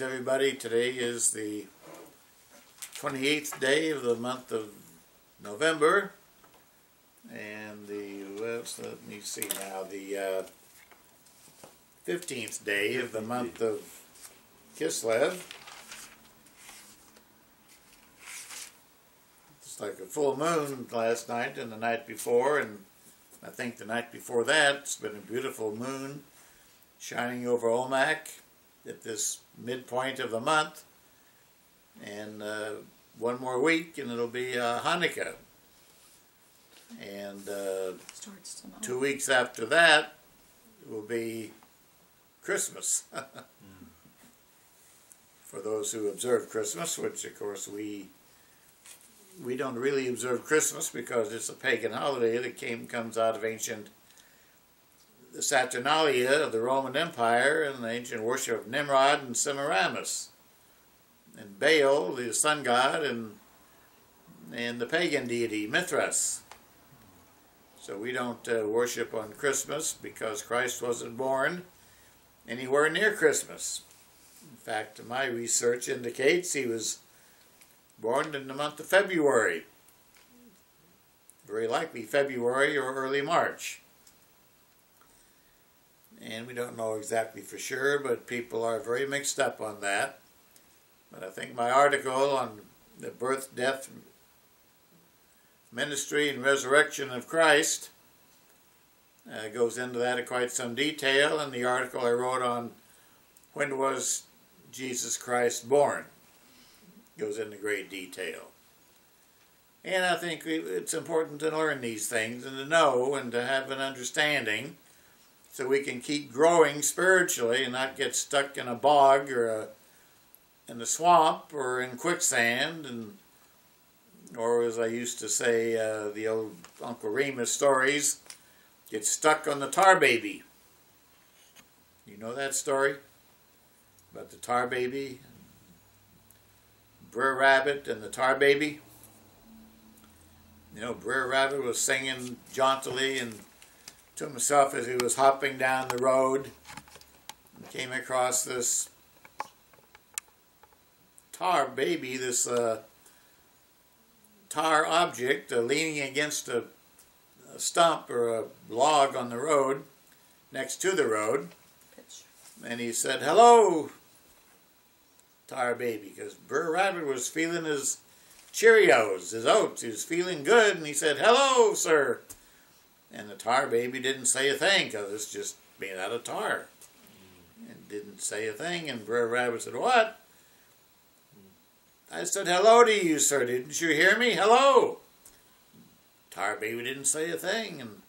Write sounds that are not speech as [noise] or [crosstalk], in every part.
Greetings, everybody. Today is the 28th day of the month of November. And the, let me see now, the uh, 15th day of the month of Kislev. It's like a full moon last night and the night before, and I think the night before that, it's been a beautiful moon shining over Omak at this midpoint of the month. And uh, one more week and it'll be uh, Hanukkah. And uh, two weeks after that will be Christmas. [laughs] For those who observe Christmas, which of course we we don't really observe Christmas because it's a pagan holiday that came comes out of ancient the Saturnalia of the Roman Empire and the ancient worship of Nimrod and Semiramis, and Baal, the sun god, and and the pagan deity Mithras. So we don't uh, worship on Christmas because Christ wasn't born anywhere near Christmas. In fact, my research indicates he was born in the month of February, very likely February or early March and we don't know exactly for sure, but people are very mixed up on that. But I think my article on the birth, death, ministry, and resurrection of Christ uh, goes into that in quite some detail, and the article I wrote on when was Jesus Christ born goes into great detail. And I think it's important to learn these things and to know and to have an understanding so we can keep growing spiritually and not get stuck in a bog or a, in a swamp or in quicksand and or as I used to say uh, the old Uncle Remus stories get stuck on the tar baby. You know that story? About the tar baby Brer Rabbit and the tar baby? You know Brer Rabbit was singing jauntily and to himself as he was hopping down the road and came across this tar baby, this uh, tar object uh, leaning against a, a, stump or a log on the road, next to the road. And he said, hello, tar baby, because Brer Rabbit was feeling his Cheerios, his oats. He was feeling good, and he said, hello, sir. And the tar baby didn't say a thing because it's just made out of tar. And didn't say a thing. And Brer Rabbit said, What? I said, Hello to you, sir. Didn't you hear me? Hello. Tar baby didn't say a thing. And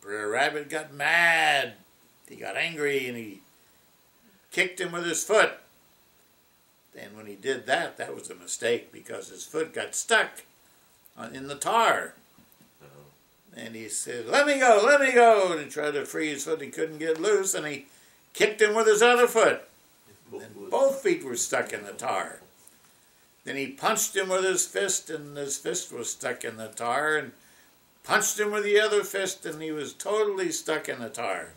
Brer Rabbit got mad. He got angry and he kicked him with his foot. And when he did that, that was a mistake because his foot got stuck in the tar. And he said, let me go, let me go. And he tried to free his foot. He couldn't get loose. And he kicked him with his other foot. And both feet were stuck in the tar. Then he punched him with his fist, and his fist was stuck in the tar. And punched him with the other fist, and he was totally stuck in the tar.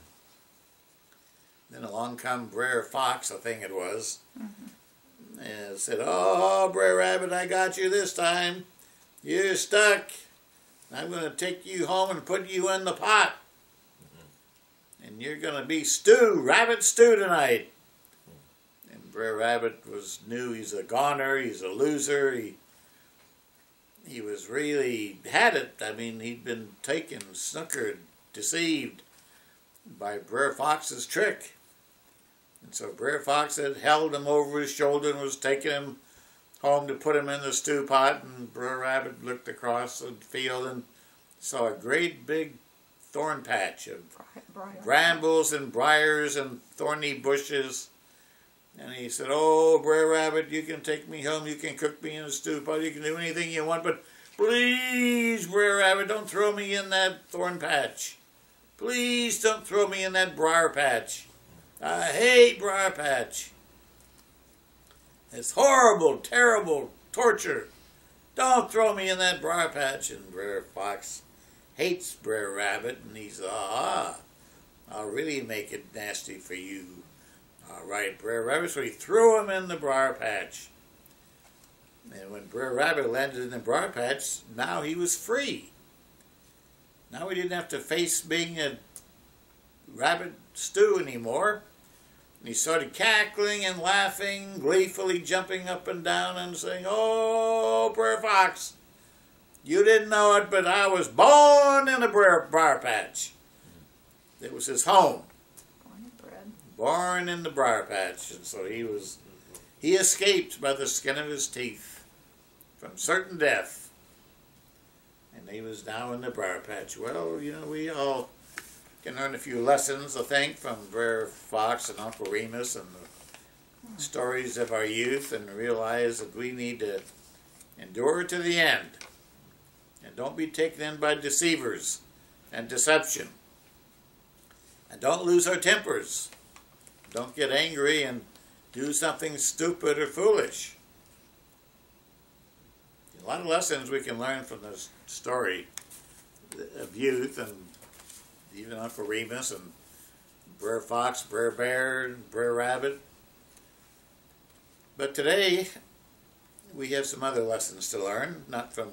Then along come Brer Fox, I think it was, mm -hmm. and said, Oh, Brer Rabbit, I got you this time. You're stuck. I'm going to take you home and put you in the pot. And you're going to be stew, rabbit stew tonight. And Brer Rabbit was knew he's a goner, he's a loser. He he was really had it. I mean, he'd been taken, snookered, deceived by Brer Fox's trick. And so Brer Fox had held him over his shoulder and was taking him home to put him in the stew pot, and Brer Rabbit looked across the field and saw a great big thorn patch of brambles and briars and thorny bushes. And he said, Oh, Brer Rabbit, you can take me home, you can cook me in a stew pot, you can do anything you want, but please, Brer Rabbit, don't throw me in that thorn patch. Please don't throw me in that briar patch. I hate briar patch. It's horrible, terrible torture. Don't throw me in that briar patch. And Brer Fox hates Brer Rabbit, and he's, ah, I'll really make it nasty for you. All right, Brer Rabbit, so he threw him in the briar patch. And when Brer Rabbit landed in the briar patch, now he was free. Now he didn't have to face being a rabbit stew anymore. And he started cackling and laughing, gleefully jumping up and down and saying, Oh, Brer Fox, you didn't know it, but I was born in a briar, briar patch. It was his home. Born. Born in the briar patch. And so he was, he escaped by the skin of his teeth from certain death. And he was now in the briar patch. Well, you know, we all can learn a few lessons, I think, from Brer Fox and Uncle Remus and the stories of our youth and realize that we need to endure to the end. And don't be taken in by deceivers and deception. And don't lose our tempers. Don't get angry and do something stupid or foolish. A lot of lessons we can learn from this story of youth and even Uncle Remus and Brer Fox, Brer Bear, and Brer Rabbit. But today we have some other lessons to learn, not from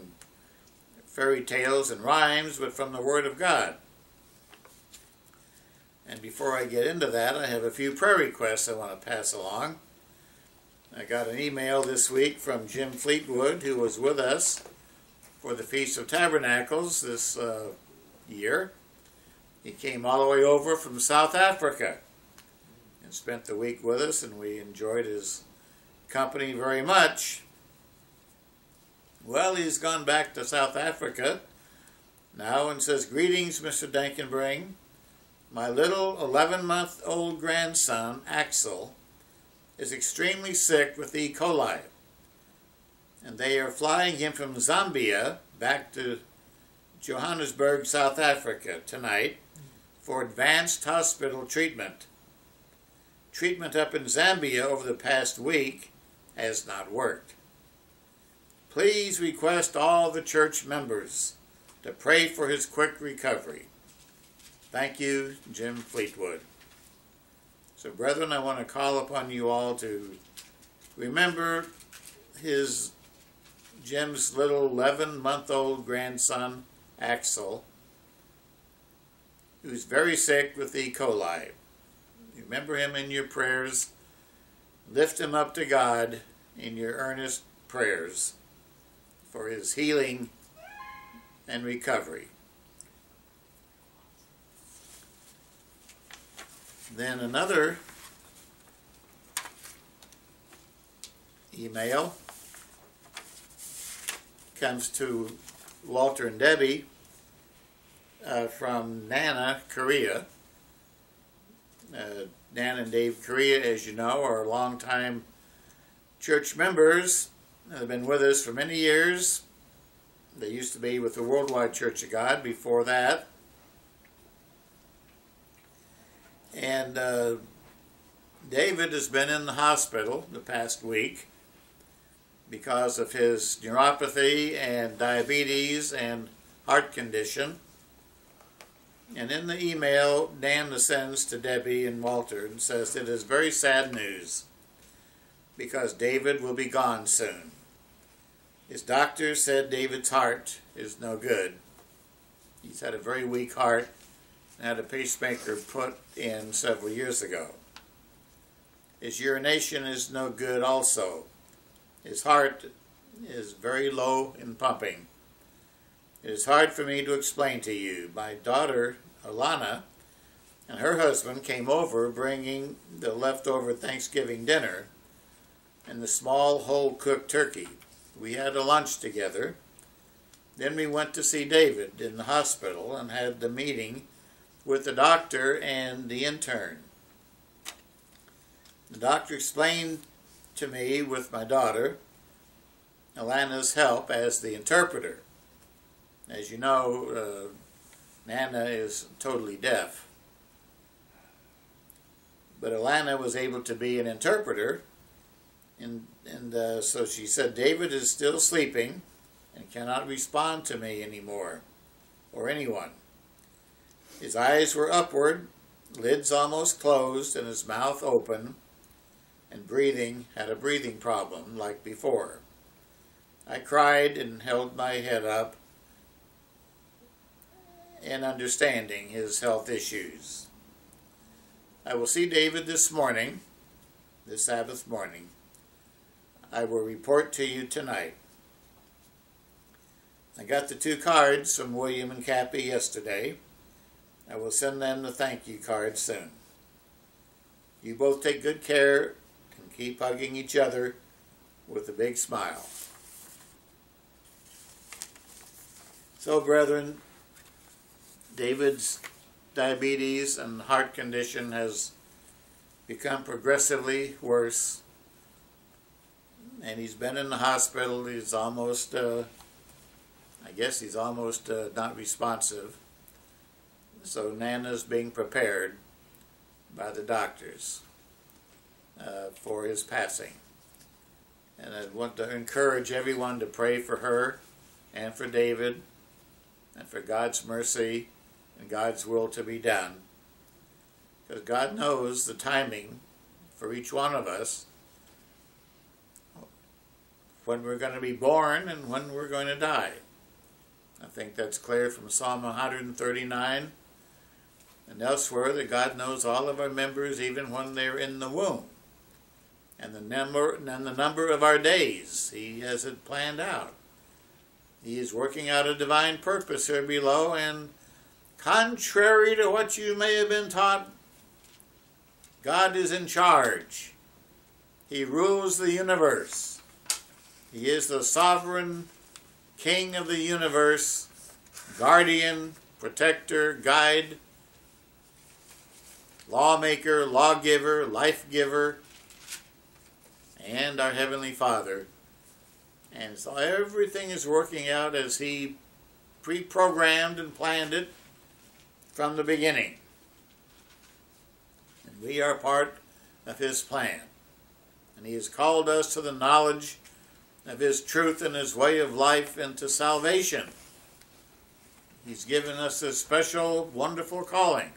fairy tales and rhymes, but from the Word of God. And before I get into that, I have a few prayer requests I want to pass along. I got an email this week from Jim Fleetwood, who was with us for the Feast of Tabernacles this uh, year. He came all the way over from South Africa and spent the week with us, and we enjoyed his company very much. Well, he's gone back to South Africa now and says, Greetings, Mr. Dankenbring. My little 11 month old grandson, Axel, is extremely sick with E. coli, and they are flying him from Zambia back to Johannesburg, South Africa tonight for advanced hospital treatment. Treatment up in Zambia over the past week has not worked. Please request all the church members to pray for his quick recovery. Thank you, Jim Fleetwood. So, brethren, I want to call upon you all to remember his Jim's little 11 month old grandson, Axel, who's very sick with E. coli. Remember him in your prayers. Lift him up to God in your earnest prayers for his healing and recovery. Then another email comes to Walter and Debbie uh, from Nana, Korea. Uh, Nana and Dave Korea, as you know, are longtime church members. They've been with us for many years. They used to be with the Worldwide Church of God before that. And uh, David has been in the hospital the past week because of his neuropathy and diabetes and heart condition. And in the email, Dan sends to Debbie and Walter and says it is very sad news because David will be gone soon. His doctor said David's heart is no good. He's had a very weak heart and had a pacemaker put in several years ago. His urination is no good also. His heart is very low in pumping. It is hard for me to explain to you. My daughter, Alana, and her husband came over bringing the leftover Thanksgiving dinner and the small whole cooked turkey. We had a lunch together. Then we went to see David in the hospital and had the meeting with the doctor and the intern. The doctor explained to me with my daughter Alana's help as the interpreter. As you know, uh, Nana is totally deaf. But Alana was able to be an interpreter, and, and uh, so she said, David is still sleeping and cannot respond to me anymore, or anyone. His eyes were upward, lids almost closed, and his mouth open, and breathing had a breathing problem like before. I cried and held my head up in understanding his health issues. I will see David this morning, this Sabbath morning. I will report to you tonight. I got the two cards from William and Cappy yesterday. I will send them the thank you card soon. You both take good care and keep hugging each other with a big smile. So, brethren, David's diabetes and heart condition has become progressively worse. And he's been in the hospital. He's almost uh, I guess he's almost uh, not responsive. So Nana's being prepared by the doctors uh, for his passing. And I want to encourage everyone to pray for her and for David and for God's mercy and God's will to be done. Because God knows the timing for each one of us when we're going to be born and when we're going to die. I think that's clear from Psalm 139 and elsewhere that God knows all of our members even when they're in the womb. And the number and the number of our days. He has it planned out. He is working out a divine purpose here below, and contrary to what you may have been taught, God is in charge. He rules the universe. He is the sovereign King of the universe, guardian, protector, guide, lawmaker, lawgiver, life giver, and our Heavenly Father. And so everything is working out as He pre programmed and planned it from the beginning. And we are part of His plan. And He has called us to the knowledge of his truth and his way of life into salvation. He's given us a special, wonderful calling.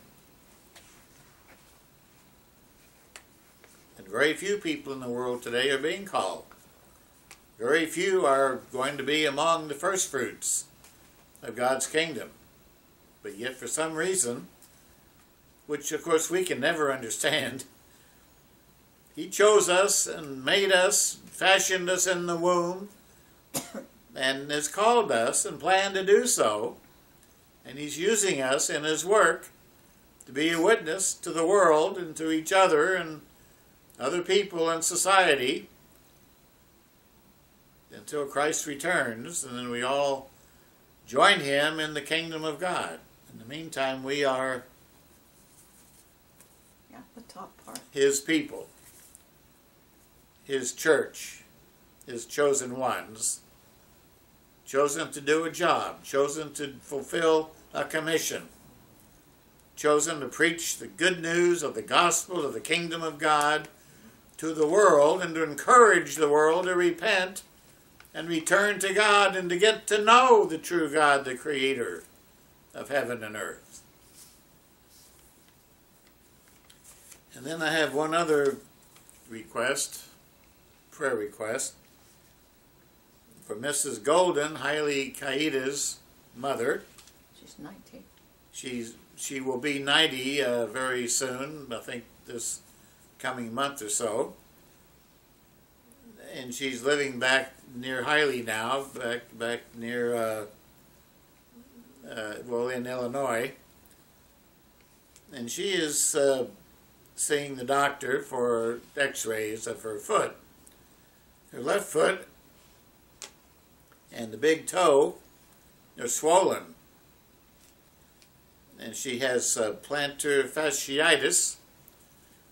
And very few people in the world today are being called. Very few are going to be among the first fruits of God's kingdom. But yet, for some reason, which of course we can never understand, He chose us and made us fashioned us in the womb and has called us and planned to do so. And He's using us in His work to be a witness to the world and to each other and other people and society until Christ returns, and then we all join Him in the kingdom of God. Meantime, we are yeah, the top part. His people his church, his chosen ones, chosen to do a job, chosen to fulfill a commission, chosen to preach the good news of the gospel of the kingdom of God to the world and to encourage the world to repent and return to God and to get to know the true God, the creator of heaven and earth. And then I have one other request prayer request for Mrs. Golden, Haile Kaida's mother. She's 90. She's she will be 90 uh, very soon. I think this coming month or so. And she's living back near Haile now, back back near uh, uh, well in Illinois. And she is uh, seeing the doctor for X-rays of her foot her left foot and the big toe are swollen. And she has uh, plantar fasciitis,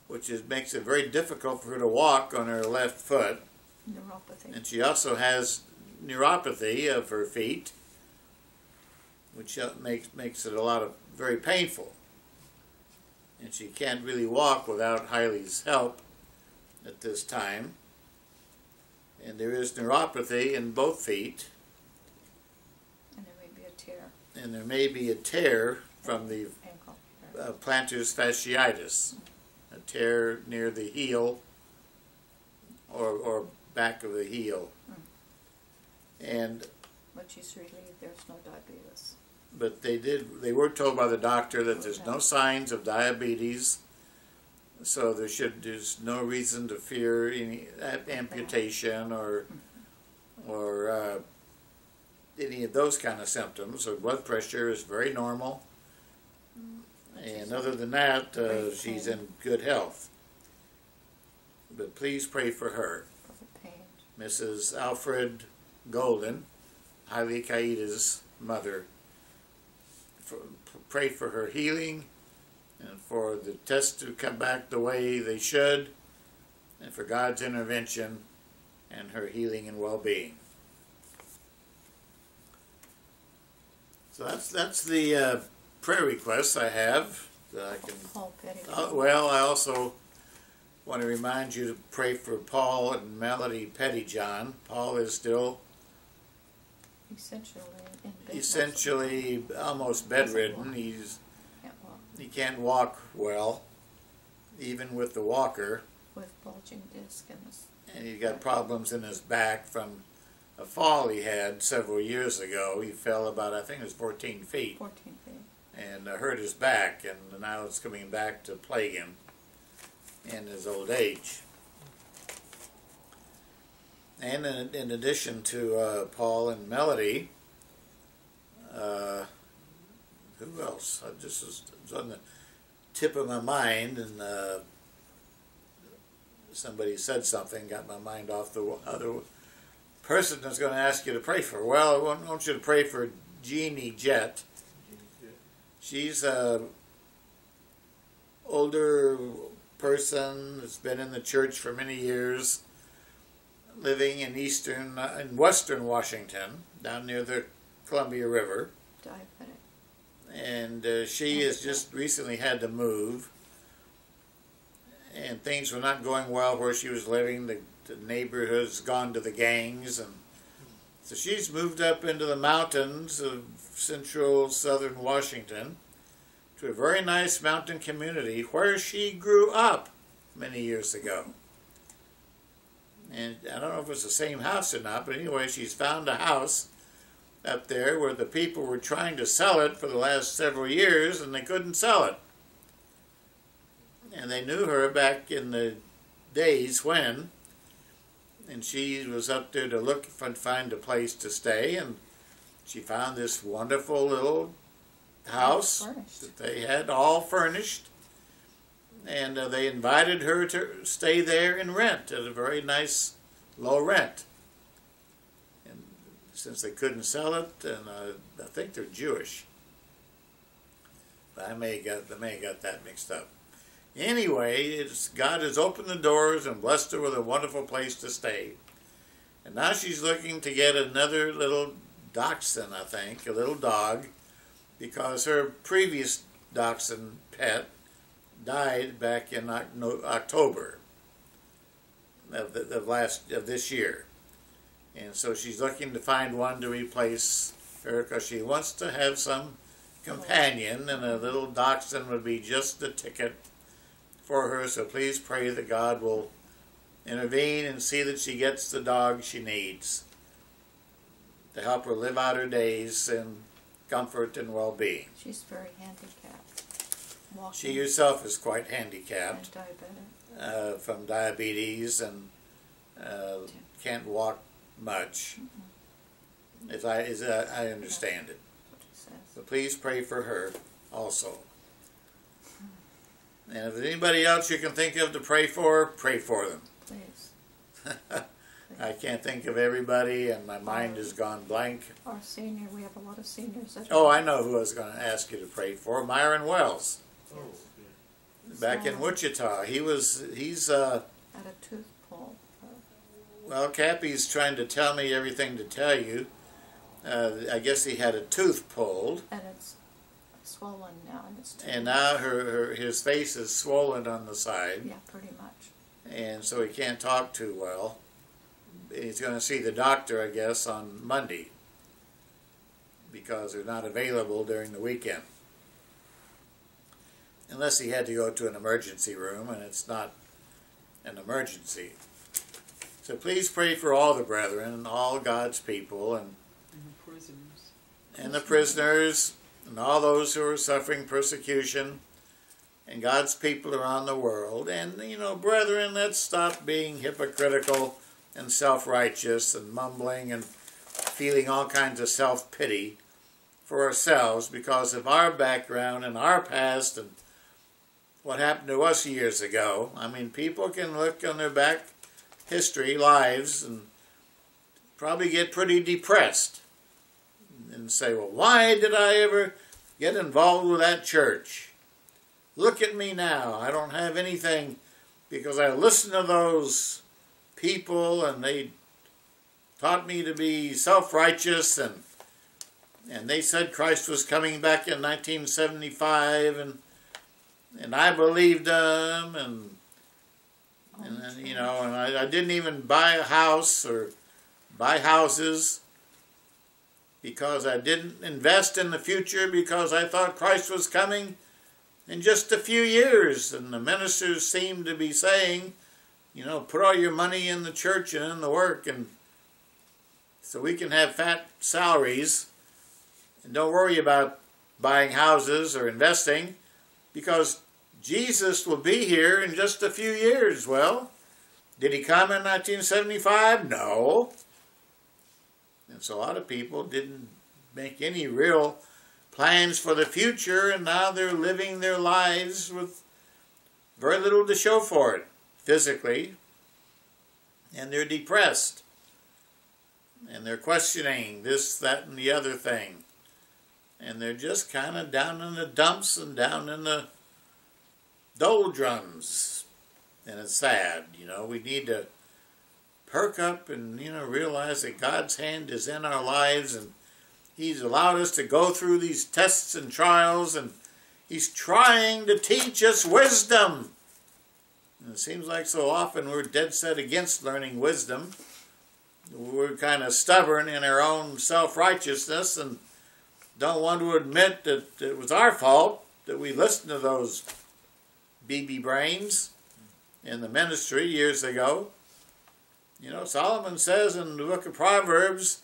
which is, makes it very difficult for her to walk on her left foot. Neuropathy. And she also has neuropathy of her feet, which uh, makes, makes it a lot of very painful. And she can't really walk without Haile's help at this time and there is neuropathy in both feet. And there may be a tear. And there may be a tear from the ankle. Uh, plantar fasciitis, a tear near the heel or, or back of the heel. And But she's relieved there's no diabetes. But they did they were told by the doctor that there's no signs of diabetes so there should there's no reason to fear any a- amputation or or uh, any of those kind of symptoms. Her blood pressure is very normal. And other than that uh, she's in good health. But please pray for her. For the pain. Mrs. Alfred Golden, Haile Kaida's mother. For, pray for her healing and for the tests to come back the way they should and for God's intervention and her healing and well-being. So that's that's the uh, prayer requests I have that I can Paul Petty. uh, well, I also want to remind you to pray for Paul and Melody Pettyjohn. Paul is still essentially essentially almost bedridden. He's he can't walk well, even with the walker, with bulging disc and his and he's got problems in his back from a fall he had several years ago. He fell about I think it was 14 feet. 14 feet. and uh, hurt his back, and now it's coming back to plague him in his old age. And in, in addition to uh, Paul and Melody, uh, who else? I just was, was on the tip of my mind, and uh, somebody said something, got my mind off the other person that's going to ask you to pray for. Well, I want, want you to pray for Jeannie Jett. She's a older person that's been in the church for many years, living in eastern, uh, in western Washington, down near the Columbia River, and uh, she has just recently had to move, and things were not going well where she was living. The, the neighborhood's gone to the gangs, and so she's moved up into the mountains of central southern Washington to a very nice mountain community where she grew up many years ago. And I don't know if it's the same house or not, but anyway, she's found a house up there where the people were trying to sell it for the last several years and they couldn't sell it. And they knew her back in the days when, and she was up there to look and find a place to stay, and she found this wonderful little house that they had all furnished, and uh, they invited her to stay there and rent at a very nice low rent. And since they couldn't sell it, and uh, I think they're Jewish, but I may have got I may have got that mixed up. Anyway, God has opened the doors and blessed her with a wonderful place to stay. And now she's looking to get another little dachshund, I think, a little dog, because her previous dachshund pet died back in October of, the, of last of this year, and so she's looking to find one to replace her because she wants to have some companion, and a little dachshund would be just the ticket for her. So please pray that God will intervene and see that she gets the dog she needs to help her live out her days in comfort and well-being. She's very handicapped. Walking She herself is quite handicapped uh, from diabetes and uh, can't walk much, as I as I I understand it. That's what she says. So please pray for her also. And if there's anybody else you can think of to pray for, pray for them. [laughs] Please. I can't think of everybody, and my mind has gone blank. Our senior, we have a lot of seniors. Oh, I know who I was going to ask you to pray for. Myron Wells, back in Wichita. He was he's uh, Had a tooth pulled. Uh, Well, Cappy's trying to tell me everything to tell you. Uh, I guess he had a tooth pulled, and it's swollen now, and it's and now her, her his face is swollen on the side, Yeah, pretty much. and so he can't talk too well. He's going to see the doctor, I guess, on Monday because they're not available during the weekend. Unless he had to go to an emergency room, and it's not an emergency. So please pray for all the brethren and all God's people and, And the prisoners. and the prisoners and all those who are suffering persecution and God's people around the world. And, you know, brethren, let's stop being hypocritical and self-righteous and mumbling and feeling all kinds of self-pity for ourselves because of our background and our past and what happened to us years ago. I mean, people can look on their back history, lives, and probably get pretty depressed and say, well, why did I ever get involved with that church? Look at me now. I don't have anything because I listened to those people and they taught me to be self-righteous and and they said Christ was coming back in 1975 and and I believed them and and then, you know and I, I didn't even buy a house or buy houses because I didn't invest in the future because I thought Christ was coming in just a few years. And the ministers seemed to be saying you know put all your money in the church and in the work and so we can have fat salaries. And don't worry about buying houses or investing because Jesus will be here in just a few years. Well, did he come in 1975? No. And so a lot of people didn't make any real plans for the future and now they're living their lives with very little to show for it physically and they're depressed and they're questioning this, that, and the other thing. And they're just kind of down in the dumps and down in the doldrums. And it's sad, you know. We need to perk up and, you know, realize that God's hand is in our lives and He's allowed us to go through these tests and trials and He's trying to teach us wisdom. And it seems like so often we're dead set against learning wisdom we're kind of stubborn in our own self-righteousness and don't want to admit that it was our fault that we listened to those BB brains in the ministry years ago. You know, Solomon says in the book of Proverbs,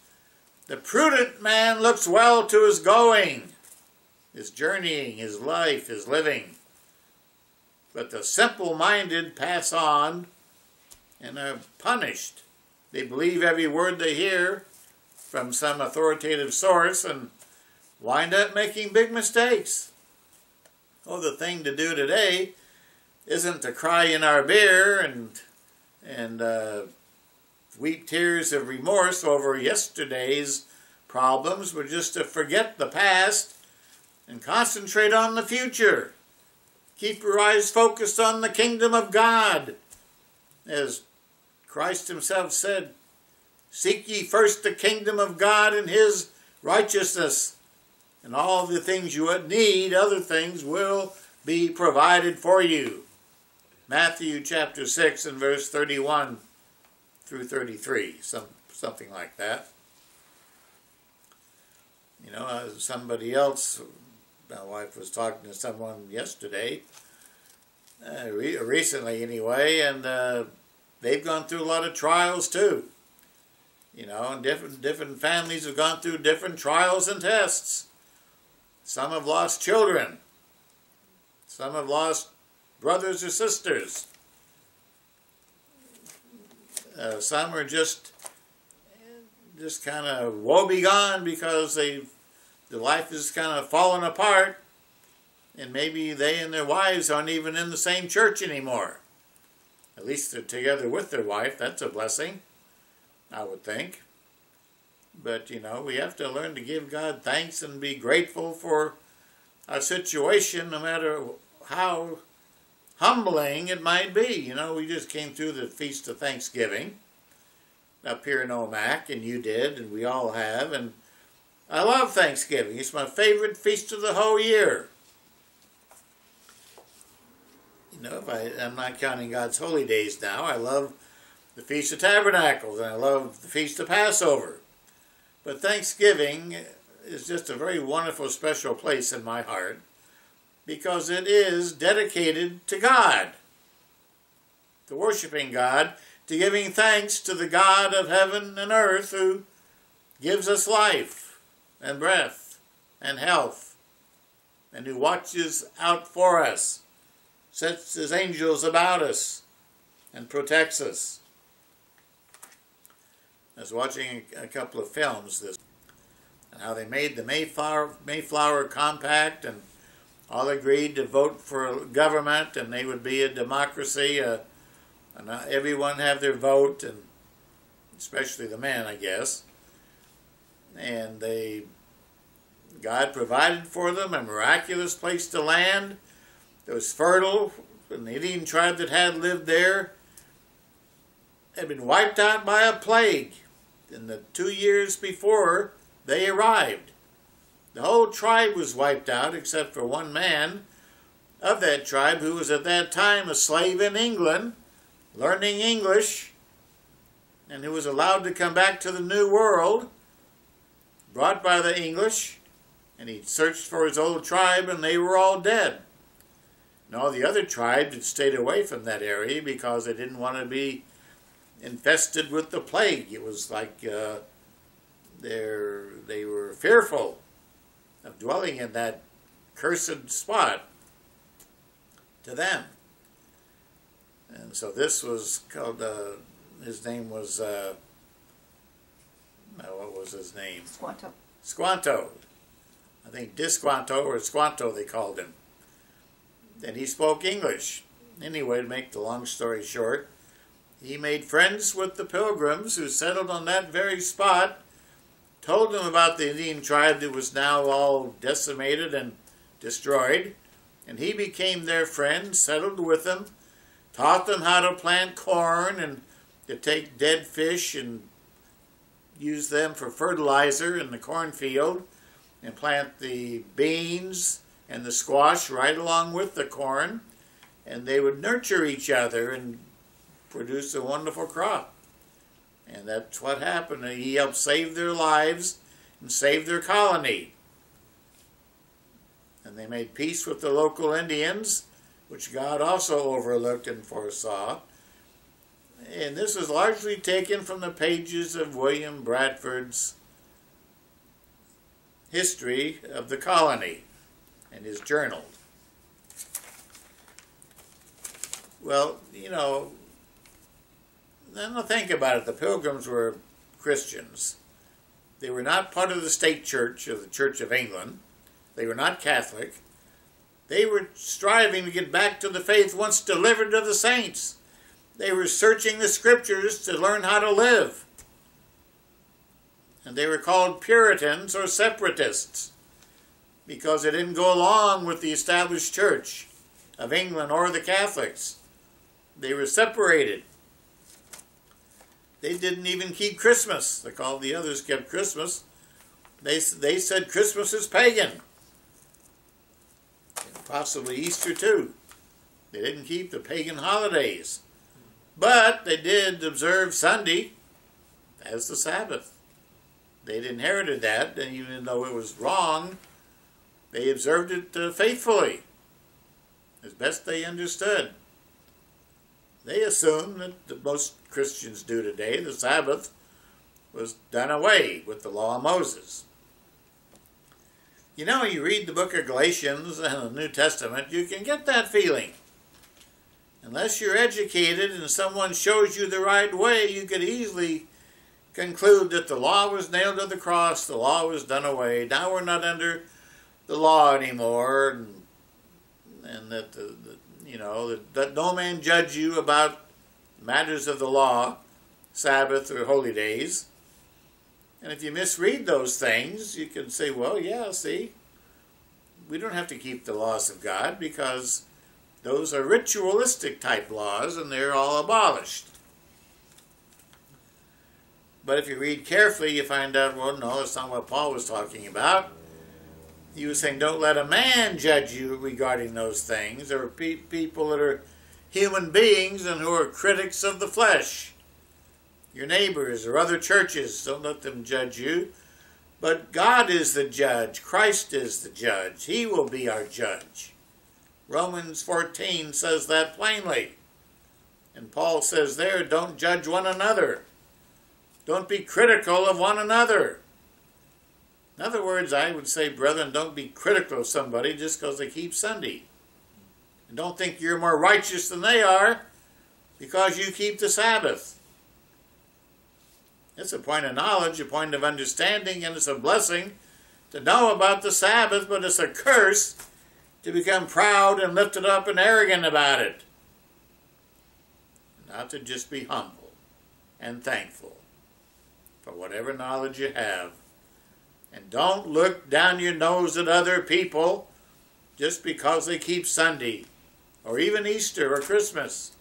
the prudent man looks well to his going, his journeying, his life, his living. But the simple-minded pass on and are punished. They believe every word they hear from some authoritative source and wind up making big mistakes. Oh, the thing to do today isn't to cry in our beer and and uh, weep tears of remorse over yesterday's problems, but just to forget the past and concentrate on the future. Keep your eyes focused on the kingdom of God, as Christ himself said, Seek ye first the kingdom of God and his righteousness, and all the things you need, other things will be provided for you. Matthew chapter 6 and verse 31 through 33, some, something like that. You know, uh, somebody else, my wife was talking to someone yesterday, uh, re recently anyway, and uh, they've gone through a lot of trials too. You know, and different different families have gone through different trials and tests. Some have lost children. Some have lost brothers or sisters. Uh, some are just just kind of woebegone because they their life is kind of falling apart, and maybe they and their wives aren't even in the same church anymore. At least they're together with their wife. That's a blessing, I would think. But, you know, we have to learn to give God thanks and be grateful for our situation, no matter how humbling it might be. You know, we just came through the Feast of Thanksgiving up here in Omak, and you did, and we all have. And I love Thanksgiving. It's my favorite feast of the whole year. You know, if I, I'm not counting God's holy days now, I love the Feast of Tabernacles, and I love the Feast of Passover. But Thanksgiving is just a very wonderful, special place in my heart because it is dedicated to God, to worshiping God, to giving thanks to the God of heaven and earth who gives us life and breath and health and who watches out for us, sets his angels about us, and protects us. I was watching a couple of films this and how they made the Mayflower Mayflower Compact and all agreed to vote for government and they would be a democracy, uh, and uh, everyone have their vote, and especially the men, I guess. And they, God provided for them a miraculous place to land. It was fertile. and The Indian tribe that had lived there had been wiped out by a plague in the two years before they arrived. The whole tribe was wiped out except for one man of that tribe who was at that time a slave in England, learning English, and who was allowed to come back to the New World, brought by the English, and he searched for his old tribe, and they were all dead. And all the other tribes had stayed away from that area because they didn't want to be infested with the plague. It was like uh, they were fearful of dwelling in that cursed spot to them. And so this was called, uh, his name was, uh, what was his name? Squanto. Squanto. I think Disquanto or Squanto they called him. And he spoke English. Anyway, to make the long story short, he made friends with the pilgrims who settled on that very spot told them about the Indian tribe that was now all decimated and destroyed, and he became their friend, settled with them, taught them how to plant corn and to take dead fish and use them for fertilizer in the cornfield, and plant the beans and the squash right along with the corn, and they would nurture each other and produce a wonderful crop. And that's what happened. He helped save their lives and save their colony. And they made peace with the local Indians, which God also overlooked and foresaw. And this is largely taken from the pages of William Bradford's history of the colony and his journal. Well, you know, now think about it. The Pilgrims were Christians. They were not part of the state church of the Church of England. They were not Catholic. They were striving to get back to the faith once delivered to the saints. They were searching the scriptures to learn how to live. And they were called Puritans or separatists because they didn't go along with the established church of England or the Catholics. They were separated. They didn't even keep Christmas. Like all the others kept Christmas. They, they said Christmas is pagan. And possibly Easter too. They didn't keep the pagan holidays. But they did observe Sunday as the Sabbath. They'd inherited that, and even though it was wrong, they observed it uh, faithfully, as best they understood. They assumed that the most Christians do today, the Sabbath was done away with the law of Moses. You know, you read the book of Galatians and the New Testament, you can get that feeling. Unless you're educated and someone shows you the right way, you could easily conclude that the law was nailed to the cross, the law was done away, now we're not under the law anymore, and, and that the, the you know, that, that no man judge you about matters of the law, Sabbath or holy days. And if you misread those things, you can say, well, yeah, see, we don't have to keep the laws of God because those are ritualistic type laws and they're all abolished. But if you read carefully, you find out, well, no, that's not what Paul was talking about he was saying, don't let a man judge you regarding those things. There are pe people that are human beings and who are critics of the flesh. Your neighbors or other churches, don't let them judge you. But God is the judge. Christ is the judge. He will be our judge. Romans 14 says that plainly. And Paul says there, don't judge one another. Don't be critical of one another. In other words, I would say, brethren, don't be critical of somebody just because they keep Sunday. And don't think you're more righteous than they are because you keep the Sabbath. It's a point of knowledge, a point of understanding, and it's a blessing to know about the Sabbath, but it's a curse to become proud and lifted up and arrogant about it. Not to just be humble and thankful for whatever knowledge you have. And don't look down your nose at other people just because they keep Sunday or even Easter or Christmas.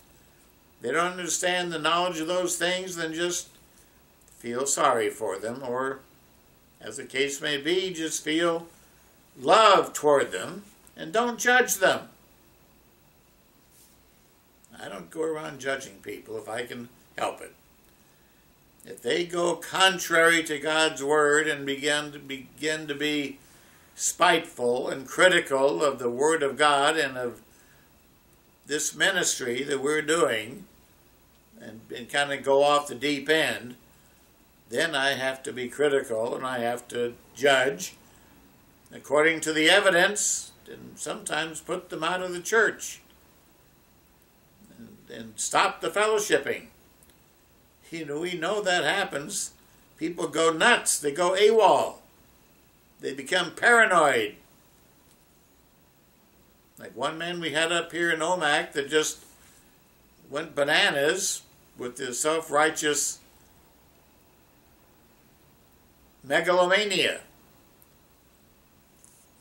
They don't understand the knowledge of those things, then just feel sorry for them, or as the case may be, just feel love toward them and don't judge them. I don't go around judging people if I can help it. If they go contrary to God's word and begin to begin to be spiteful and critical of the word of God and of this ministry that we're doing and, and kind of go off the deep end, then I have to be critical and I have to judge according to the evidence and sometimes put them out of the church and, and stop the fellowshipping. You know, we know that happens. People go nuts. They go AWOL. They become paranoid. Like one man we had up here in Omak that just went bananas with his self-righteous megalomania.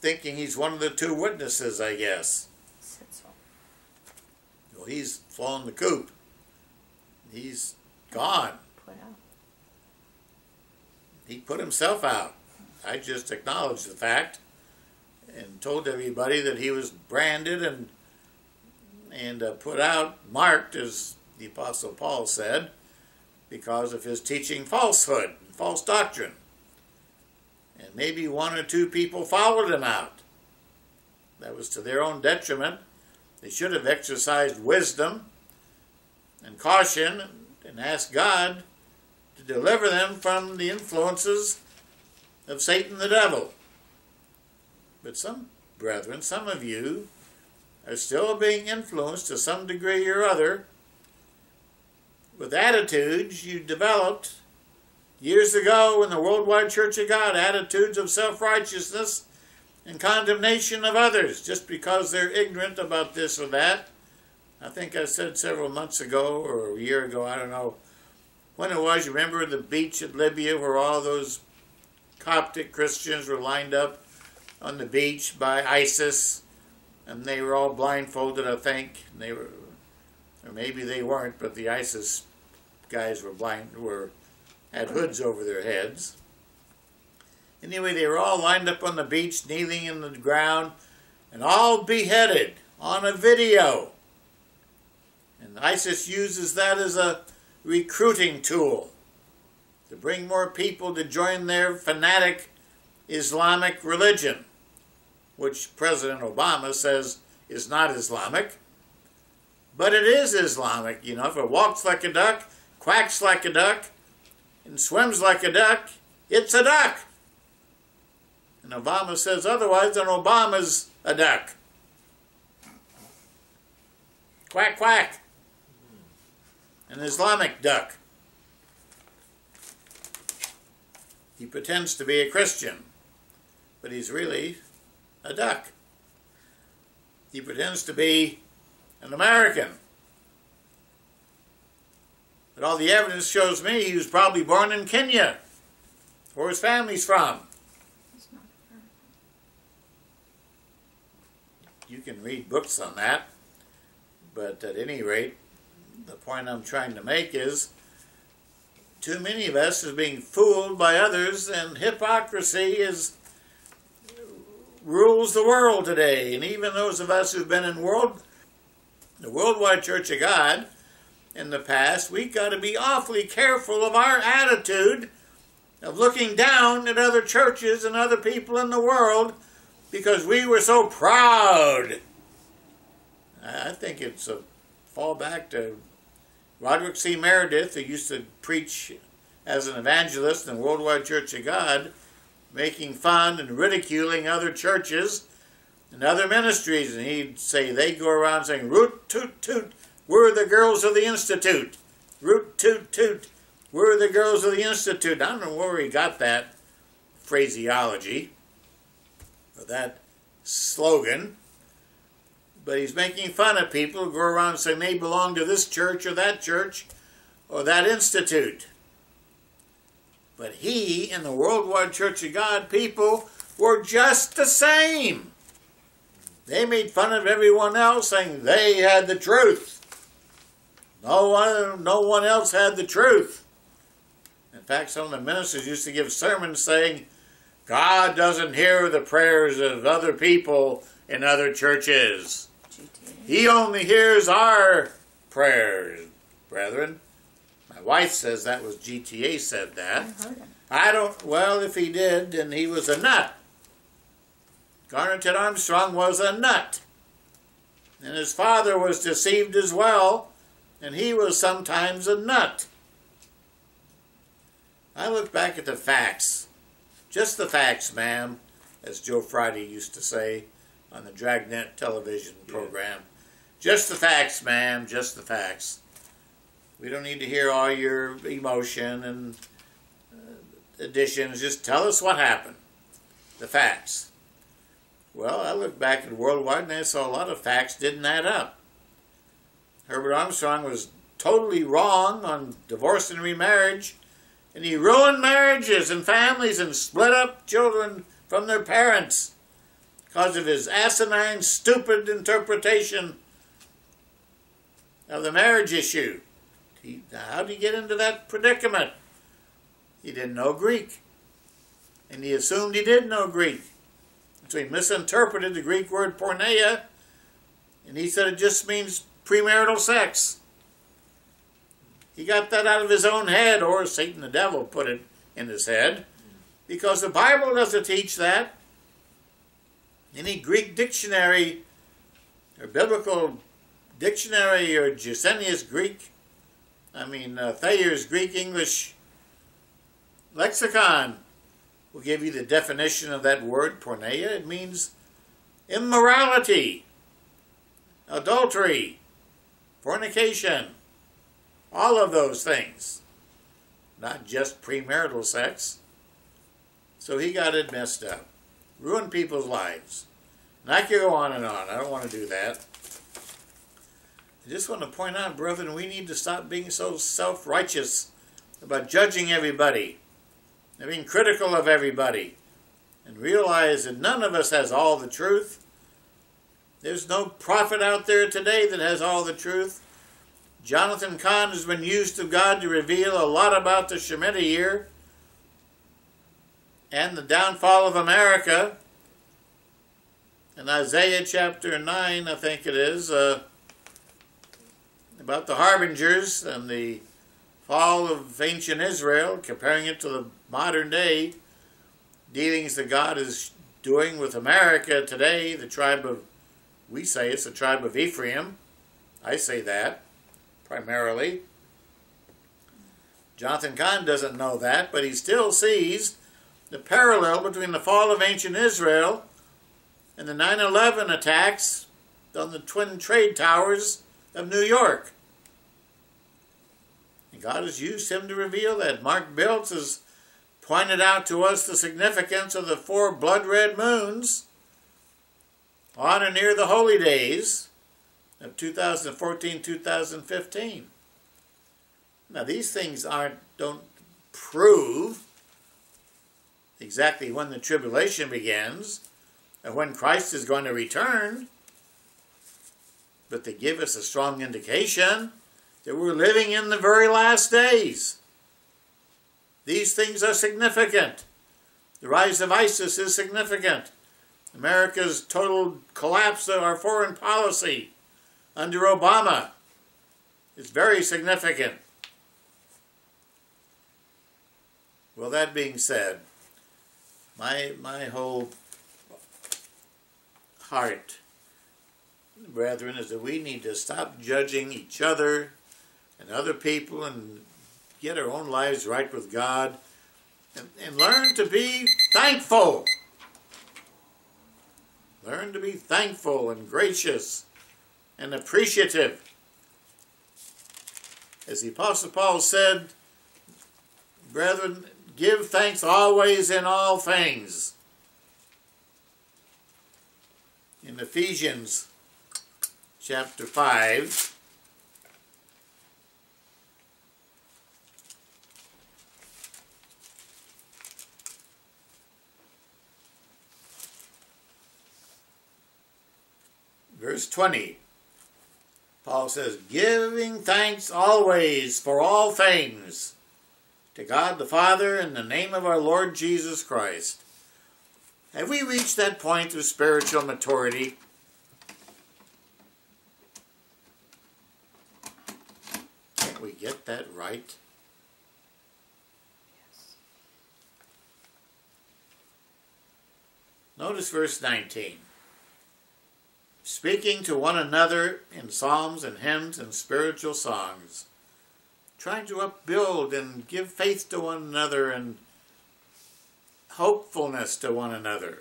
Thinking he's one of the two witnesses, I guess. Well, he's flown the coop. He's gone. Put out. He put himself out. I just acknowledge the fact and told everybody that he was branded and and uh, put out, marked, as the Apostle Paul said, because of his teaching falsehood and false doctrine. And maybe one or two people followed him out. That was to their own detriment. They should have exercised wisdom and caution and asked God to deliver them from the influences of Satan the devil. But some brethren, some of you, are still being influenced to some degree or other with attitudes you developed years ago in the Worldwide Church of God, attitudes of self-righteousness and condemnation of others just because they're ignorant about this or that. I think I said several months ago or a year ago, I don't know when it was. You remember the beach at Libya where all those Coptic Christians were lined up on the beach by ISIS and they were all blindfolded, I think. And they were, or maybe they weren't, but the ISIS guys were blind, were had hoods over their heads. Anyway, they were all lined up on the beach, kneeling in the ground, and all beheaded on a video. And ISIS uses that as a recruiting tool to bring more people to join their fanatic Islamic religion which President Obama says is not Islamic. But it is Islamic, you know. If it walks like a duck, quacks like a duck, and swims like a duck, it's a duck. And Obama says otherwise, then Obama's a duck. Quack, quack. An Islamic duck. He pretends to be a Christian, but he's really a duck. He pretends to be an American. But all the evidence shows me he was probably born in Kenya, where his family's from. It's not fair. You can read books on that. But at any rate, the point I'm trying to make is too many of us are being fooled by others, and hypocrisy is rules the world today. And even those of us who've been in world, the worldwide Church of God in the past, we've got to be awfully careful of our attitude of looking down at other churches and other people in the world because we were so proud. I think it's a fall back to Roderick C. Meredith, who used to preach as an evangelist in the Worldwide Church of God, making fun and ridiculing other churches and other ministries. And he'd say, they'd go around saying, Root, toot, toot, we're the girls of the Institute. Root, toot, toot, we're the girls of the Institute. I don't know where he got that phraseology or that slogan. But he's making fun of people who go around saying they belong to this church or that church or that institute. But he and the Worldwide Church of God people were just the same. They made fun of everyone else, saying they had the truth. No one, no one else had the truth. In fact, some of the ministers used to give sermons saying, God doesn't hear the prayers of other people in other churches. He only hears our prayers, brethren. My wife says that was GTA said that. heard. I don't, well, if he did, then he was a nut. Garner Ted Armstrong was a nut. And his father was deceived as well, and he was sometimes a nut. I look back at the facts. Just the facts, ma'am, as Joe Friday used to say on the Dragnet television Yeah. program. Just the facts, ma'am, just the facts. We don't need to hear all your emotion and uh, additions. Just tell us what happened. The facts. Well, I look back at worldwide and I saw a lot of facts didn't add up. Herbert Armstrong was totally wrong on divorce and remarriage, and he ruined marriages and families and split up children from their parents because of his asinine, stupid interpretation of the marriage issue. He, how did he get into that predicament? He didn't know Greek. And he assumed he did know Greek. So he misinterpreted the Greek word porneia, and he said it just means premarital sex. He got that out of his own head, or Satan the devil put it in his head, because the Bible doesn't teach that. Any Greek dictionary or biblical dictionary or Gesenius Greek, I mean uh, Thayer's Greek English lexicon will give you the definition of that word, porneia. It means immorality, adultery, fornication, all of those things. Not just premarital sex. So he got it messed up. Ruined people's lives. And I could go on and on. I don't want to do that. I just want to point out, brethren, we need to stop being so self righteous about judging everybody and being critical of everybody and realize that none of us has all the truth. There's no prophet out there today that has all the truth. Jonathan Cahn has been used of God to reveal a lot about the Shemitah year and the downfall of America. In Isaiah chapter 9, I think it is, uh, about the harbingers and the fall of ancient Israel, comparing it to the modern day dealings that God is doing with America today, the tribe of, we say it's the tribe of Ephraim. I say that primarily. Jonathan Cahn doesn't know that, but he still sees the parallel between the fall of ancient Israel and the 9 11 attacks on the Twin Trade Towers of New York. And God has used him to reveal that. Mark Biltz has pointed out to us the significance of the four blood red moons on and near the holy days of 2014 2015. Now, these things aren't, don't prove exactly when the tribulation begins and when Christ is going to return, but they give us a strong indication that we're living in the very last days. These things are significant. The rise of ISIS is significant. America's total collapse of our foreign policy under Obama is very significant. Well, that being said, my, my whole heart, brethren, is that we need to stop judging each other and other people and get our own lives right with God and, and learn to be thankful. Learn to be thankful and gracious and appreciative. As the Apostle Paul said, Brethren, give thanks always in all things. In Ephesians chapter 5, verse 20. Paul says, Giving thanks always for all things to God the Father in the name of our Lord Jesus Christ. Have we reached that point of spiritual maturity? Can't we get that right? Yes. Verse 19. Speaking to one another in psalms and hymns and spiritual songs, trying to upbuild and give faith to one another and hopefulness to one another,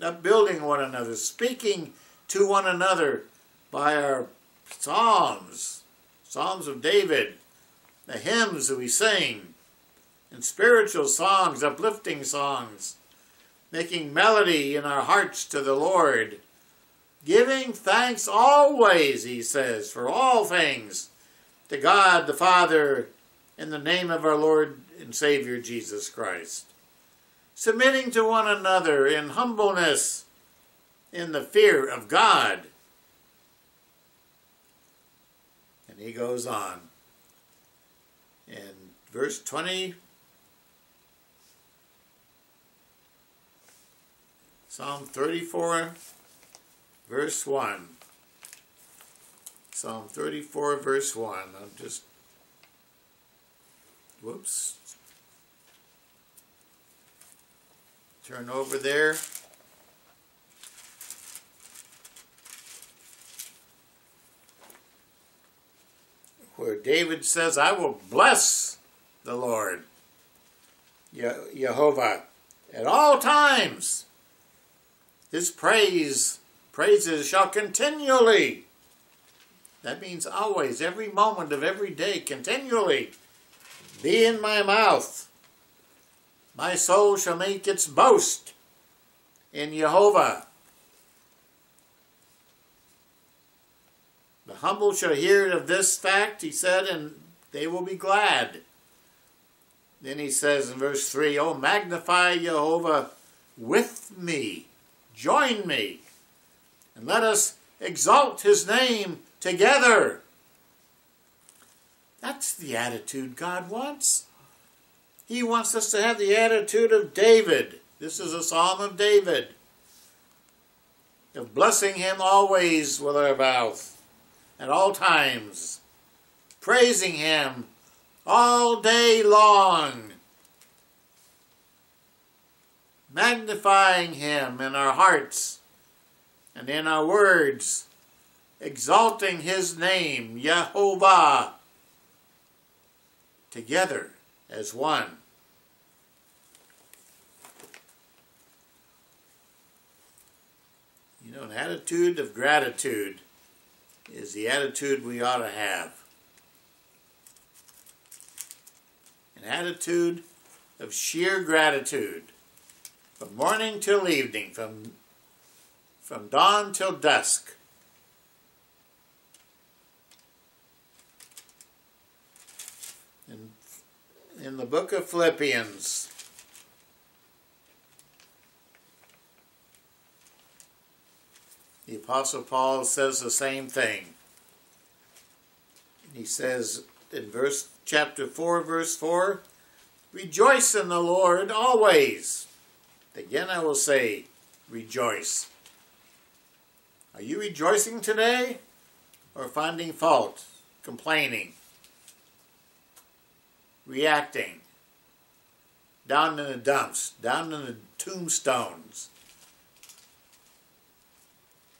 upbuilding one another, speaking to one another by our psalms, psalms of David, the hymns that we sing, and spiritual songs, uplifting songs, making melody in our hearts to the Lord, giving thanks always, he says, for all things to God the Father in the name of our Lord and Savior Jesus Christ. Submitting to one another in humbleness, in the fear of God. And he goes on. In verse 20, Psalm 34, verse 1. Psalm 34, verse 1. I'm just, whoops. Turn over there. Where David says, I will bless the Lord, Ye- Jehovah, at all times. His praise, praises shall continually that means always, every moment of every day, continually. Be in my mouth. My soul shall make its boast in Jehovah. The humble shall hear of this fact, he said, and they will be glad. Then he says in verse 3, Oh, magnify Jehovah with me, join me, and let us exalt his name together. That's the attitude God wants. He wants us to have the attitude of David. This is a psalm of David. Of blessing him always with our mouth, at all times, praising him all day long, magnifying him in our hearts and in our words exalting his name, Jehovah, together as one. You know, an attitude of gratitude is the attitude we ought to have. An attitude of sheer gratitude from morning till evening, from, from dawn till dusk. in, in the book of Philippians. The Apostle Paul says the same thing. He says in verse chapter 4, verse 4, Rejoice in the Lord always. Again I will say, rejoice. Are you rejoicing today or finding fault, complaining? reacting down in the dumps, down in the tombstones?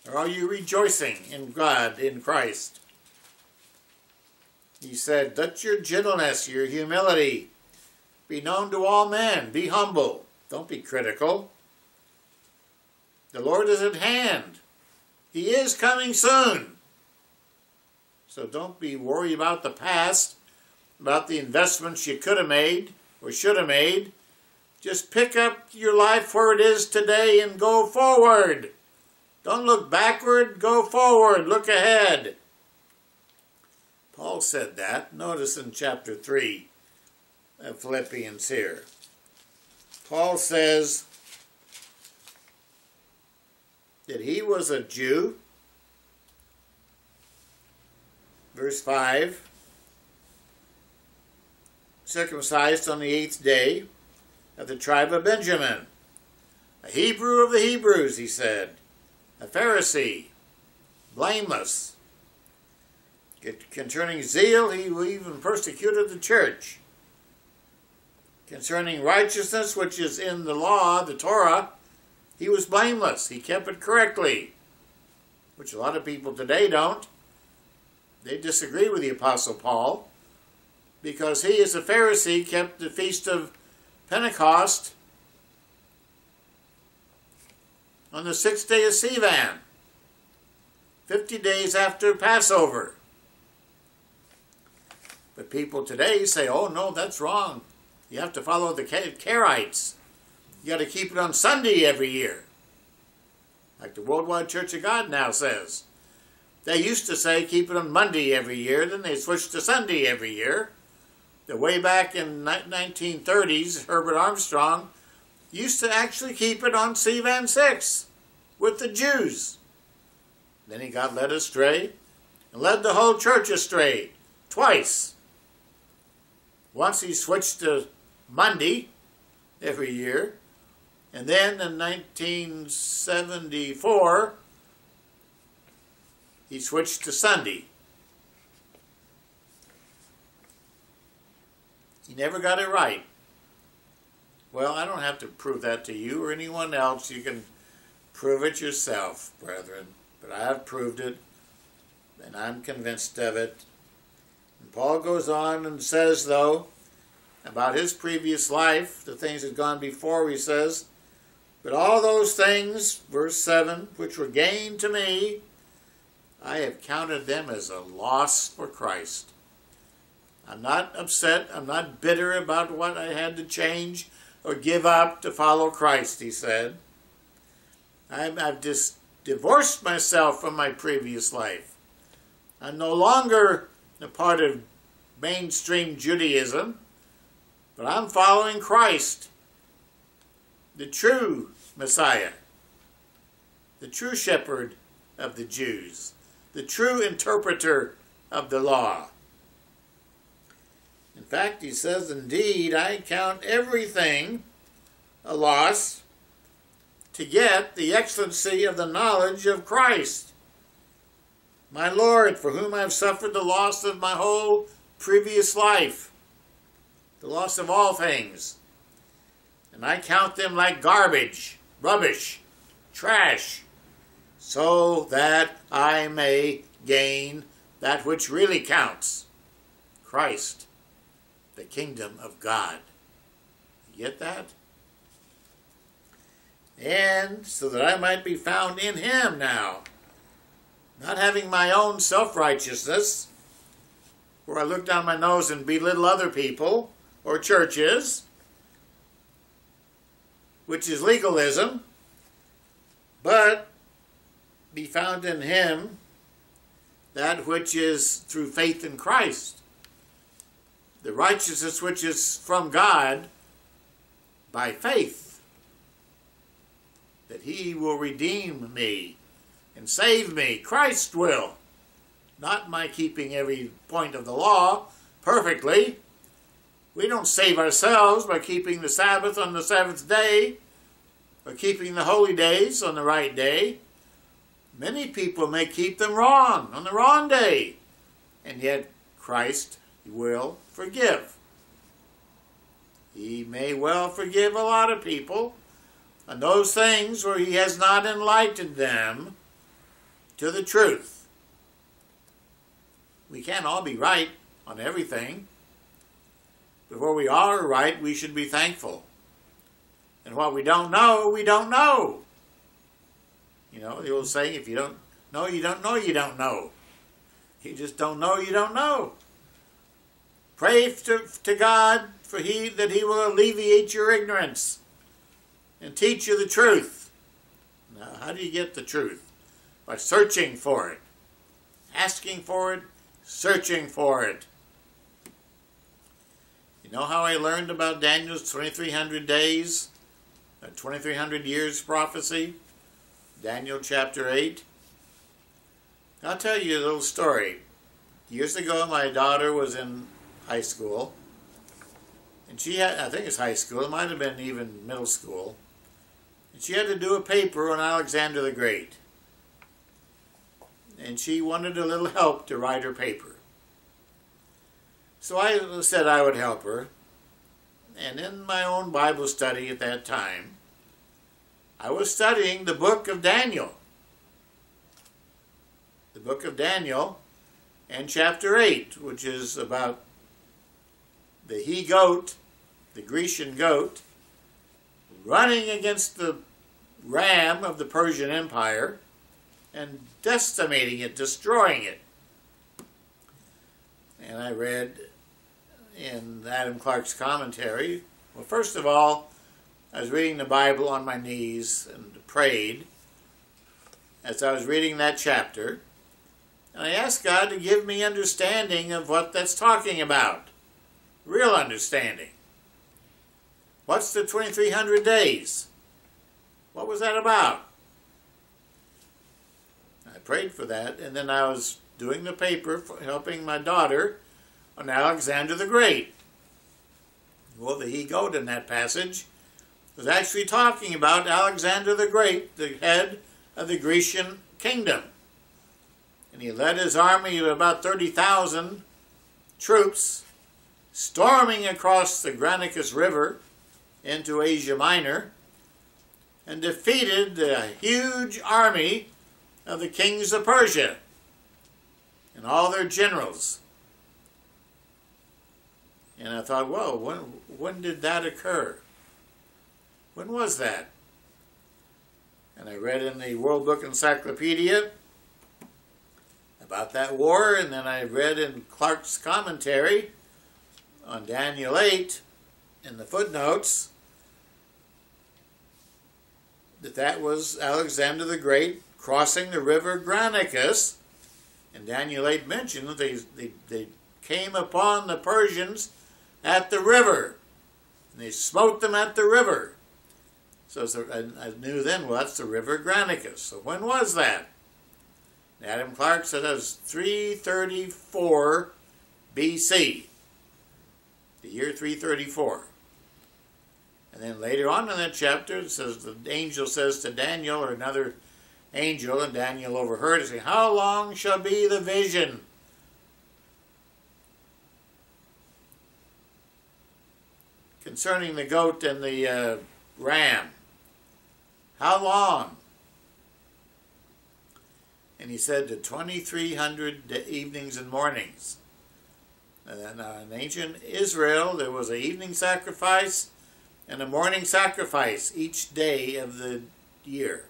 Or are you rejoicing in God, in Christ? He said, Let your gentleness, your humility, be known to all men. Be humble. Don't be critical. The Lord is at hand. He is coming soon. So don't be worried about the past, about the investments you could have made or should have made. Just pick up your life where it is today and go forward. Don't look backward, go forward, look ahead. Paul said that. Notice in chapter 3 of Philippians here. Paul says that he was a Jew. Verse 5 circumcised on the eighth day of the tribe of Benjamin. A Hebrew of the Hebrews, he said. A Pharisee. Blameless. Concerning zeal, he even persecuted the church. Concerning righteousness, which is in the law, the Torah, he was blameless. He kept it correctly, which a lot of people today don't. They disagree with the Apostle Paul because he, as a Pharisee, kept the feast of Pentecost on the sixth day of Sivan, 50 days after Passover. But people today say, oh no, that's wrong. You have to follow the Karaites. You got to keep it on Sunday every year. Like the Worldwide Church of God now says. They used to say keep it on Monday every year, then they switched to Sunday every year. The way back in 1930s, Herbert Armstrong used to actually keep it on Sivan 6 with the Jews. Then he got led astray and led the whole church astray twice. Once he switched to Monday every year, and then in 1974, he switched to Sunday. He never got it right. Well, I don't have to prove that to you or anyone else. You can prove it yourself, brethren. But I have proved it, and I'm convinced of it. And Paul goes on and says, though, about his previous life, the things that had gone before, he says, But all those things, verse 7, which were gain to me, I have counted them as a loss for Christ. I'm not upset. I'm not bitter about what I had to change or give up to follow Christ, he said. i have just divorced myself from my previous life. I'm no longer a part of mainstream Judaism, but I'm following Christ, the true Messiah, the true shepherd of the Jews, the true interpreter of the law. In fact, he says, Indeed, I count everything a loss to get the excellency of the knowledge of Christ, my Lord, for whom I've suffered the loss of my whole previous life, the loss of all things. And I count them like garbage, rubbish, trash, so that I may gain that which really counts Christ, the kingdom of God. You get that? And so that I might be found in him now, not having my own self righteousness, where I look down my nose and belittle other people or churches, which is legalism, but be found in him that which is through faith in Christ. The righteousness which is from God by faith. That he will redeem me and save me. Christ will. Not my keeping every point of the law perfectly. We don't save ourselves by keeping the Sabbath on the seventh day or keeping the holy days on the right day. Many people may keep them wrong on the wrong day, and yet Christ will forgive. He may well forgive a lot of people on those things where he has not enlightened them to the truth. We can't all be right on everything. But where we are right, we should be thankful. And what we don't know, we don't know. You know, the old saying, if you don't know, you don't know, you don't know. You just don't know, you don't know. Pray to, to God for he that he will alleviate your ignorance and teach you the truth. Now, how do you get the truth? By searching for it, asking for it, searching for it. You know how I learned about Daniel's 2300 days, 2300 years prophecy? Daniel chapter 8. I'll tell you a little story. Years ago, my daughter was in high school, and she had, I think it's high school, it might have been even middle school, and she had to do a paper on Alexander the Great. And she wanted a little help to write her paper. So I said I would help her. And in my own Bible study at that time, I was studying the book of Daniel. The book of Daniel and chapter 8, which is about the he goat, the Grecian goat, running against the ram of the Persian Empire and decimating it, destroying it. And I read in Adam Clarke's commentary, well, first of all, I was reading the Bible on my knees and prayed as I was reading that chapter. And I asked God to give me understanding of what that's talking about. Real understanding. What's the 2300 days? What was that about? I prayed for that, and then I was doing the paper for helping my daughter on Alexander the Great. Well, the he goat in that passage was actually talking about Alexander the Great, the head of the Grecian kingdom. And he led his army of about 30,000 troops storming across the Granicus River into Asia Minor and defeated the huge army of the kings of Persia and all their generals. And I thought, well, when, when did that occur? When was that? And I read in the World Book Encyclopedia about that war, and then I read in Clarke's commentary on Daniel 8 in the footnotes that that was Alexander the Great crossing the river Granicus. And Daniel 8 mentioned that they, they, they came upon the Persians at the river. And they smote them at the river. So I, I knew then, well, that's the river Granicus. So when was that? Adam Clarke said it was 334 BC, the year 334. And then later on in that chapter, it says the angel says to Daniel, or another angel, and Daniel overheard, saying, How long shall be the vision? Concerning the goat and the uh, ram. How long? And he said to 2,300 evenings and mornings. And uh, in ancient Israel, there was an evening sacrifice and a morning sacrifice each day of the year.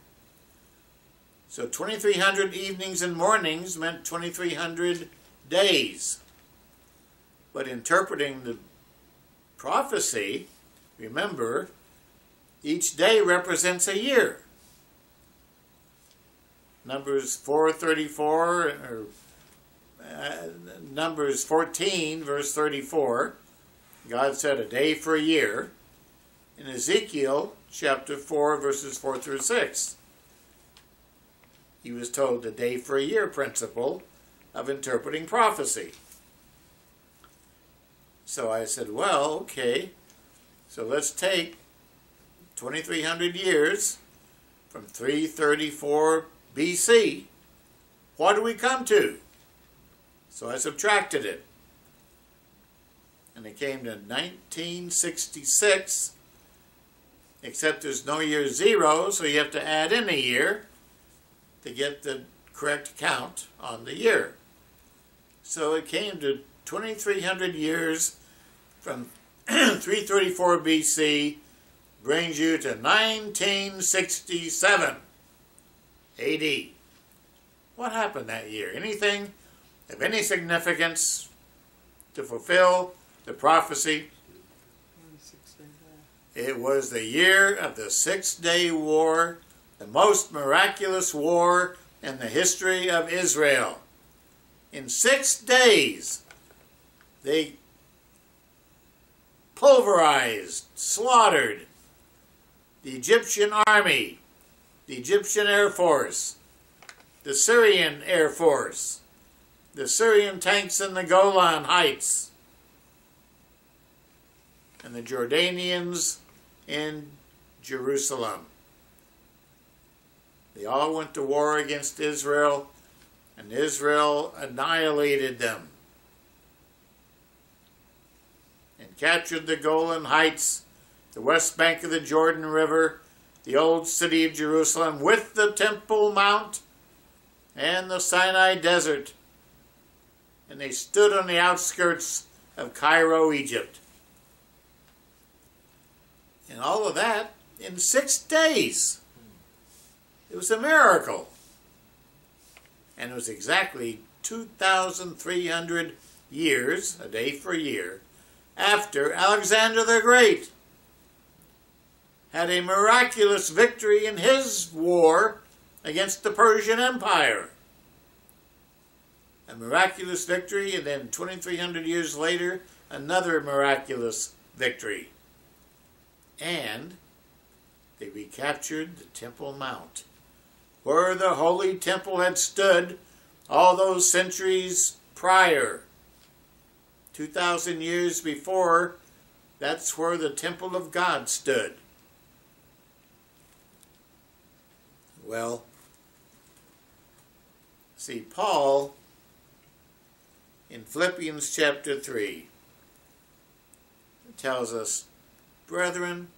So 2,300 evenings and mornings meant 2,300 days. But interpreting the prophecy, remember, each day represents a year. Numbers 434 or uh, Numbers 14 verse 34, God said a day for a year. In Ezekiel chapter 4 verses 4 through 6, he was told the day for a year principle of interpreting prophecy. So I said, well, okay, so let's take 2,300 years from 334 BC. What do we come to? So I subtracted it. And it came to 1966, except there's no year zero, so you have to add in a year to get the correct count on the year. So it came to 2,300 years from [clears throat] 334 BC brings you to 1967 AD. What happened that year? Anything of any significance to fulfill the prophecy? It was the year of the Six Day War, the most miraculous war in the history of Israel. In six days, they pulverized, slaughtered the Egyptian army, the Egyptian Air Force, the Syrian Air Force, the Syrian tanks in the Golan Heights, and the Jordanians in Jerusalem. They all went to war against Israel, and Israel annihilated them and captured the Golan Heights, the west bank of the Jordan River, the old city of Jerusalem, with the Temple Mount and the Sinai Desert. And they stood on the outskirts of Cairo, Egypt. And all of that in six days. It was a miracle. And it was exactly 2,300 years, a day for a year, after Alexander the Great had a miraculous victory in his war against the Persian Empire. A miraculous victory, and then 2,300 years later, another miraculous victory. And they recaptured the Temple Mount, where the Holy Temple had stood all those centuries prior. 2,000 years before, that's where the Temple of God stood. Well, see, Paul in Philippians chapter 3 tells us, Brethren,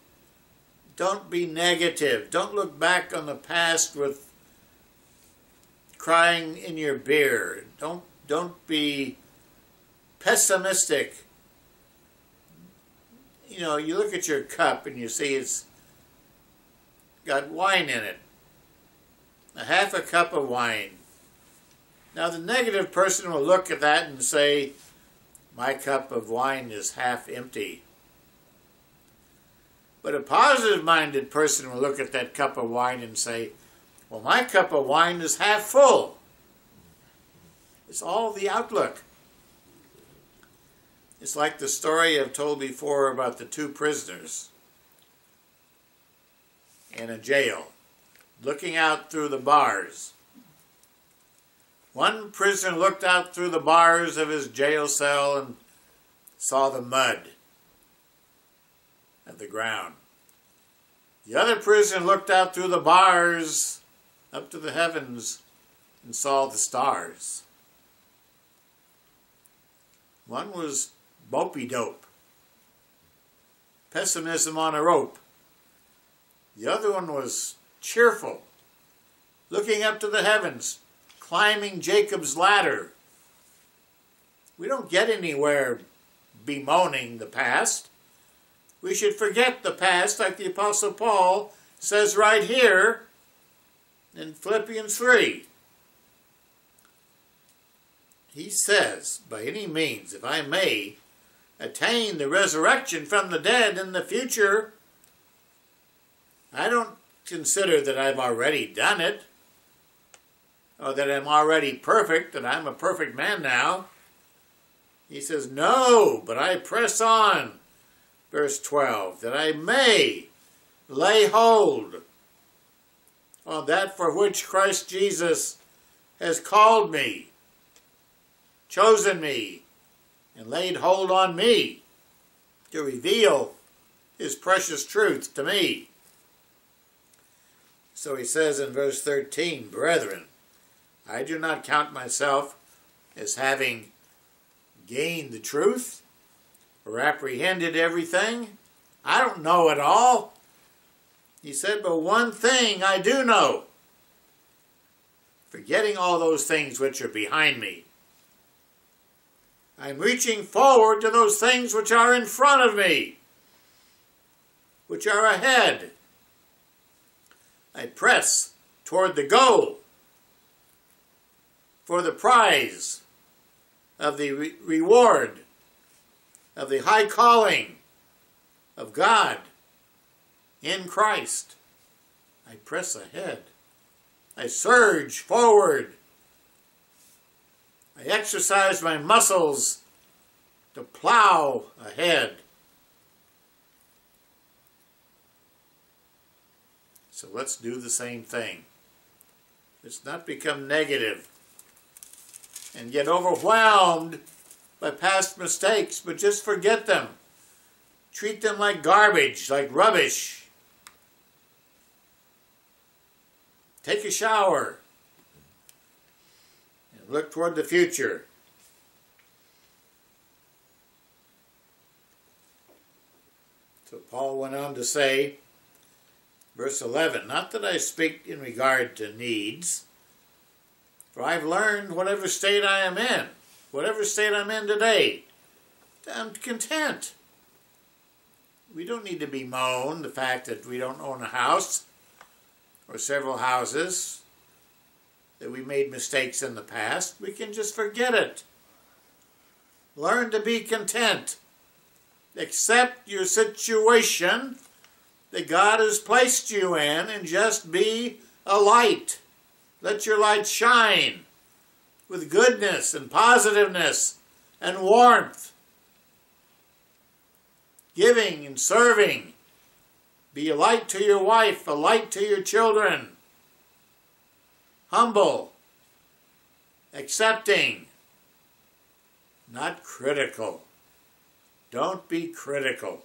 don't be negative. Don't look back on the past with crying in your beer. Don't don't be pessimistic. You know, you look at your cup and you see it's got wine in it. A half a cup of wine. Now the negative person will look at that and say, my cup of wine is half empty. But a positive minded person will look at that cup of wine and say, well, my cup of wine is half full. It's all the outlook. It's like the story I've told before about the two prisoners in a jail looking out through the bars. One prisoner looked out through the bars of his jail cell and saw the mud of the ground. The other prisoner looked out through the bars up to the heavens and saw the stars. One was mopey dope, pessimism on a rope. The other one was cheerful, looking up to the heavens, climbing Jacob's ladder. We don't get anywhere bemoaning the past. We should forget the past, like the Apostle Paul says right here in Philippians 3. He says, by any means, if I may attain the resurrection from the dead in the future, I don't consider that I've already done it, or that I'm already perfect, that I'm a perfect man now. He says, No, but I press on verse 12, that I may lay hold on that for which Christ Jesus has called me, chosen me, and laid hold on me to reveal his precious truth to me. So he says in verse 13, Brethren, I do not count myself as having gained the truth or apprehended everything. I don't know it all. He said, but one thing I do know. Forgetting all those things which are behind me, I'm reaching forward to those things which are in front of me, which are ahead. I press toward the goal for the prize of the re reward of the high calling of God in Christ. I press ahead. I surge forward. I exercise my muscles to plow ahead. So let's do the same thing. Let's not become negative and get overwhelmed by past mistakes, but just forget them. Treat them like garbage, like rubbish. Take a shower and look toward the future. So Paul went on to say, verse 11, Not that I speak in regard to needs, for I've learned whatever state I am in, whatever state I'm in today, I'm content. We don't need to bemoan the fact that we don't own a house or several houses, that we made mistakes in the past. We can just forget it. Learn to be content. Accept your situation that God has placed you in and just be a light. Let your light shine with goodness and positiveness and warmth. Giving and serving. Be a light to your wife, a light to your children. Humble. Accepting. Not critical. Don't be critical.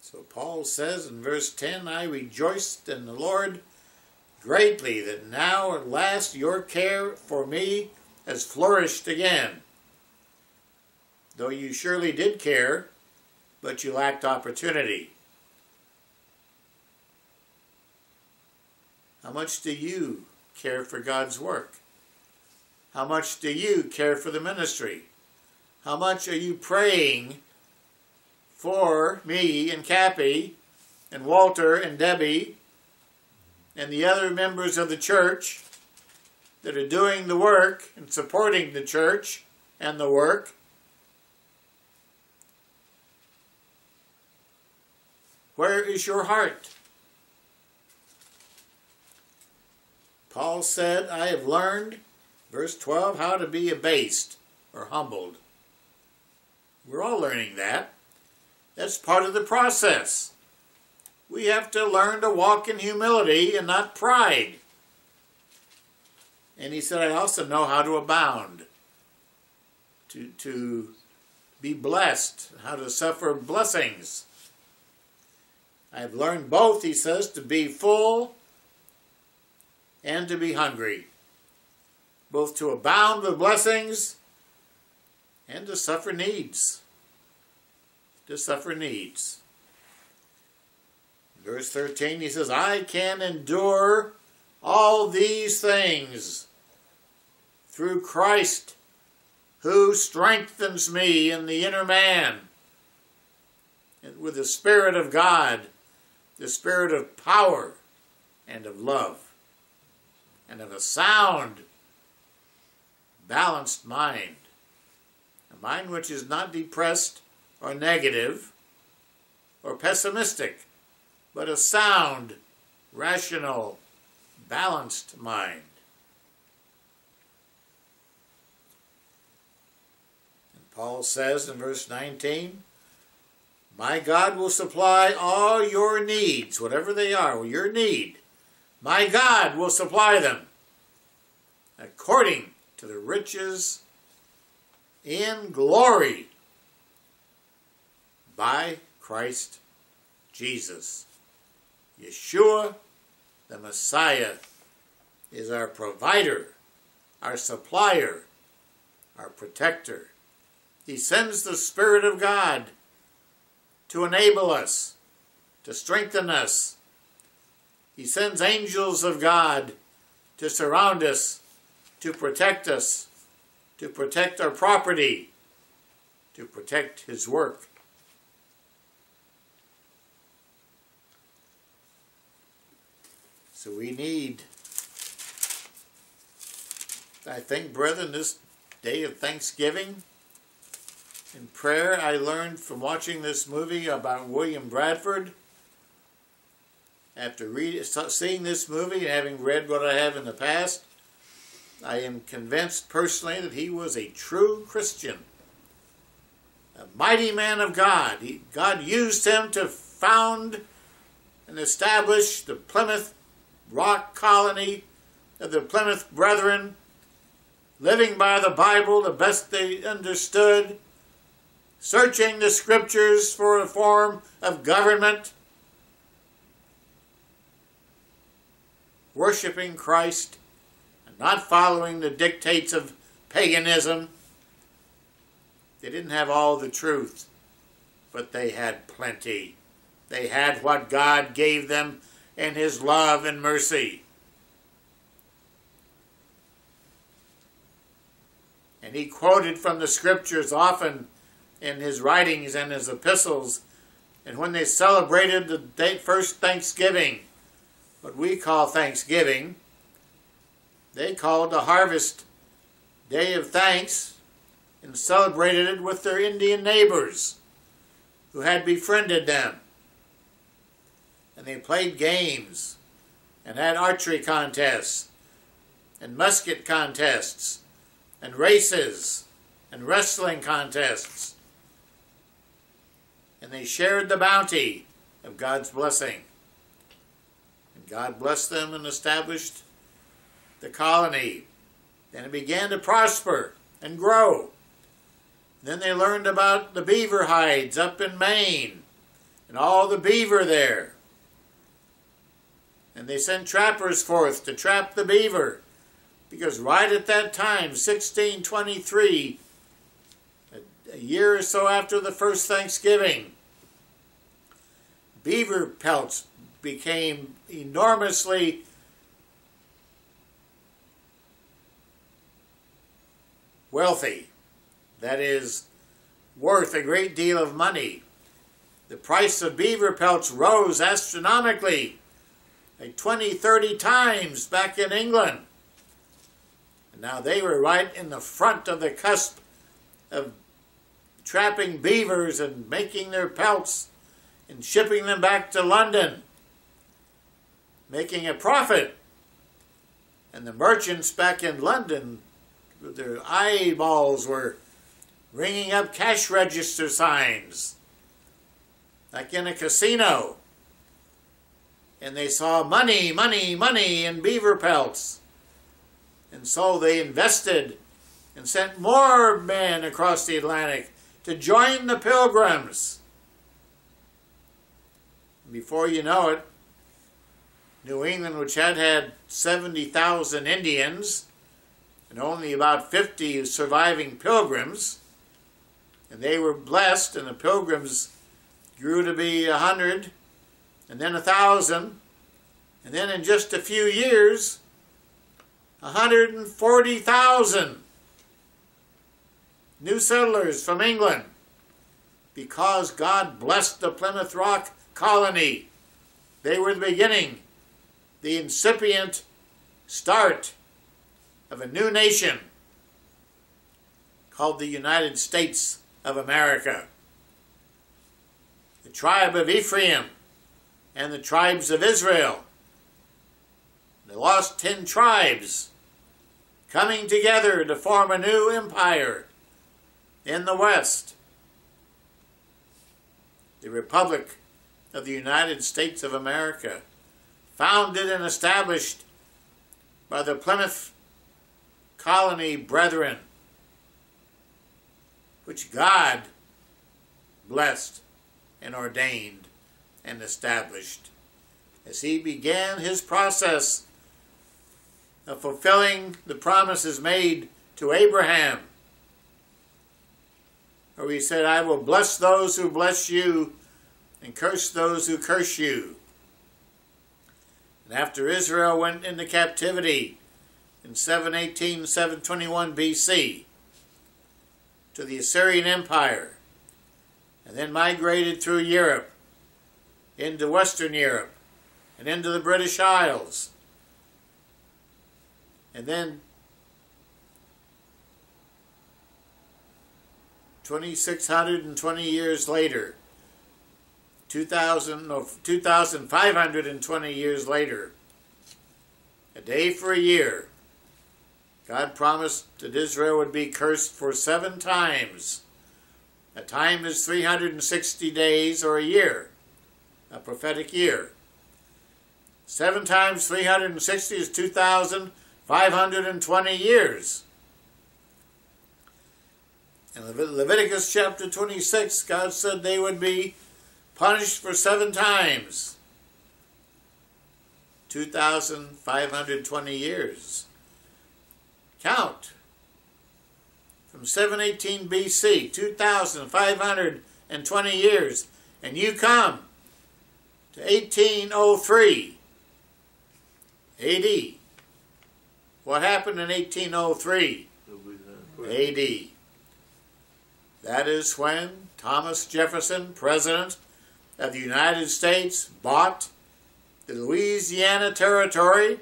So Paul says in verse 10, I rejoiced in the Lord greatly that now at last your care for me has flourished again. Though you surely did care, but you lacked opportunity. How much do you care for God's work? How much do you care for the ministry? How much are you praying for me and Cappy and Walter and Debbie and the other members of the church that are doing the work and supporting the church and the work. Where is your heart? Paul said, I have learned, verse 12, how to be abased or humbled. We're all learning that. That's part of the process. We have to learn to walk in humility and not pride. And he said, I also know how to abound, to, to be blessed, how to suffer blessings. I've learned both, he says, to be full and to be hungry, both to abound with blessings and to suffer needs to suffer needs. Verse 13, he says, I can endure all these things through Christ who strengthens me in the inner man and with the Spirit of God, the Spirit of power and of love and of a sound, balanced mind, a mind which is not depressed or negative or pessimistic, but a sound, rational, balanced mind. And Paul says in verse 19, My God will supply all your needs, whatever they are, your need. My God will supply them according to the riches in glory by Christ Jesus. Yeshua, the Messiah, is our provider, our supplier, our protector. He sends the Spirit of God to enable us, to strengthen us. He sends angels of God to surround us to protect us, to protect our property, to protect his work. So we need, I think, brethren, this day of Thanksgiving, in prayer, I learned from watching this movie about William Bradford. After read, seeing this movie and having read what I have in the past, I am convinced personally that he was a true Christian, a mighty man of God. He, God used him to found and establish the Plymouth Rock colony of the Plymouth Brethren, living by the Bible the best they understood, searching the scriptures for a form of government, worshiping Christ, and not following the dictates of paganism. They didn't have all the truth, but they had plenty. They had what God gave them in His love and mercy. And he quoted from the scriptures often in his writings and his epistles. And when they celebrated the first Thanksgiving, what we call Thanksgiving, they called the harvest day of thanks and celebrated it with their Indian neighbors who had befriended them. And they played games and had archery contests and musket contests and races and wrestling contests and they shared the bounty of God's blessing. And God blessed them and established the colony. And it began to prosper and grow. Then they learned about the beaver hides up in Maine and all the beaver there. And they sent trappers forth to trap the beaver because right at that time, 1623, a year or so after the first Thanksgiving, beaver pelts became enormously wealthy. That is, worth a great deal of money. The price of beaver pelts rose astronomically, like 20, 30 times back in England. And now they were right in the front of the cusp of trapping beavers and making their pelts and shipping them back to London, making a profit. And the merchants back in London, their eyeballs were ringing up cash register signs, like in a casino. And they saw money, money, money in beaver pelts. And so they invested and sent more men across the Atlantic to join the pilgrims. Before you know it, New England, which had had 70,000 Indians and only about 50 surviving pilgrims, and they were blessed, and the pilgrims grew to be a 100, and then a 1,000, and then in just a few years, 140,000 new settlers from England because God blessed the Plymouth Rock colony. They were the beginning, the incipient start of a new nation called the United States of America. The tribe of Ephraim and the tribes of Israel the lost ten tribes coming together to form a new empire in the West. The Republic of the United States of America, founded and established by the Plymouth Colony Brethren, which God blessed and ordained and established as he began his process of fulfilling the promises made to Abraham. Where he said, I will bless those who bless you and curse those who curse you. And after Israel went into captivity in 718 721 BC to the Assyrian Empire and then migrated through Europe into Western Europe and into the British Isles. And then 2,620 years later, 2,000, no, 2,520 years later, a day for a year, God promised that Israel would be cursed for seven times. A time is 360 days or a year, a prophetic year. Seven times 360 is 2,520 years. In Leviticus chapter 26, God said they would be punished for seven times. 2,520 years. Count. From 718 BC, 2,520 years, and you come to 1803 AD. What happened in 1803 AD? That is when Thomas Jefferson, President of the United States, bought the Louisiana Territory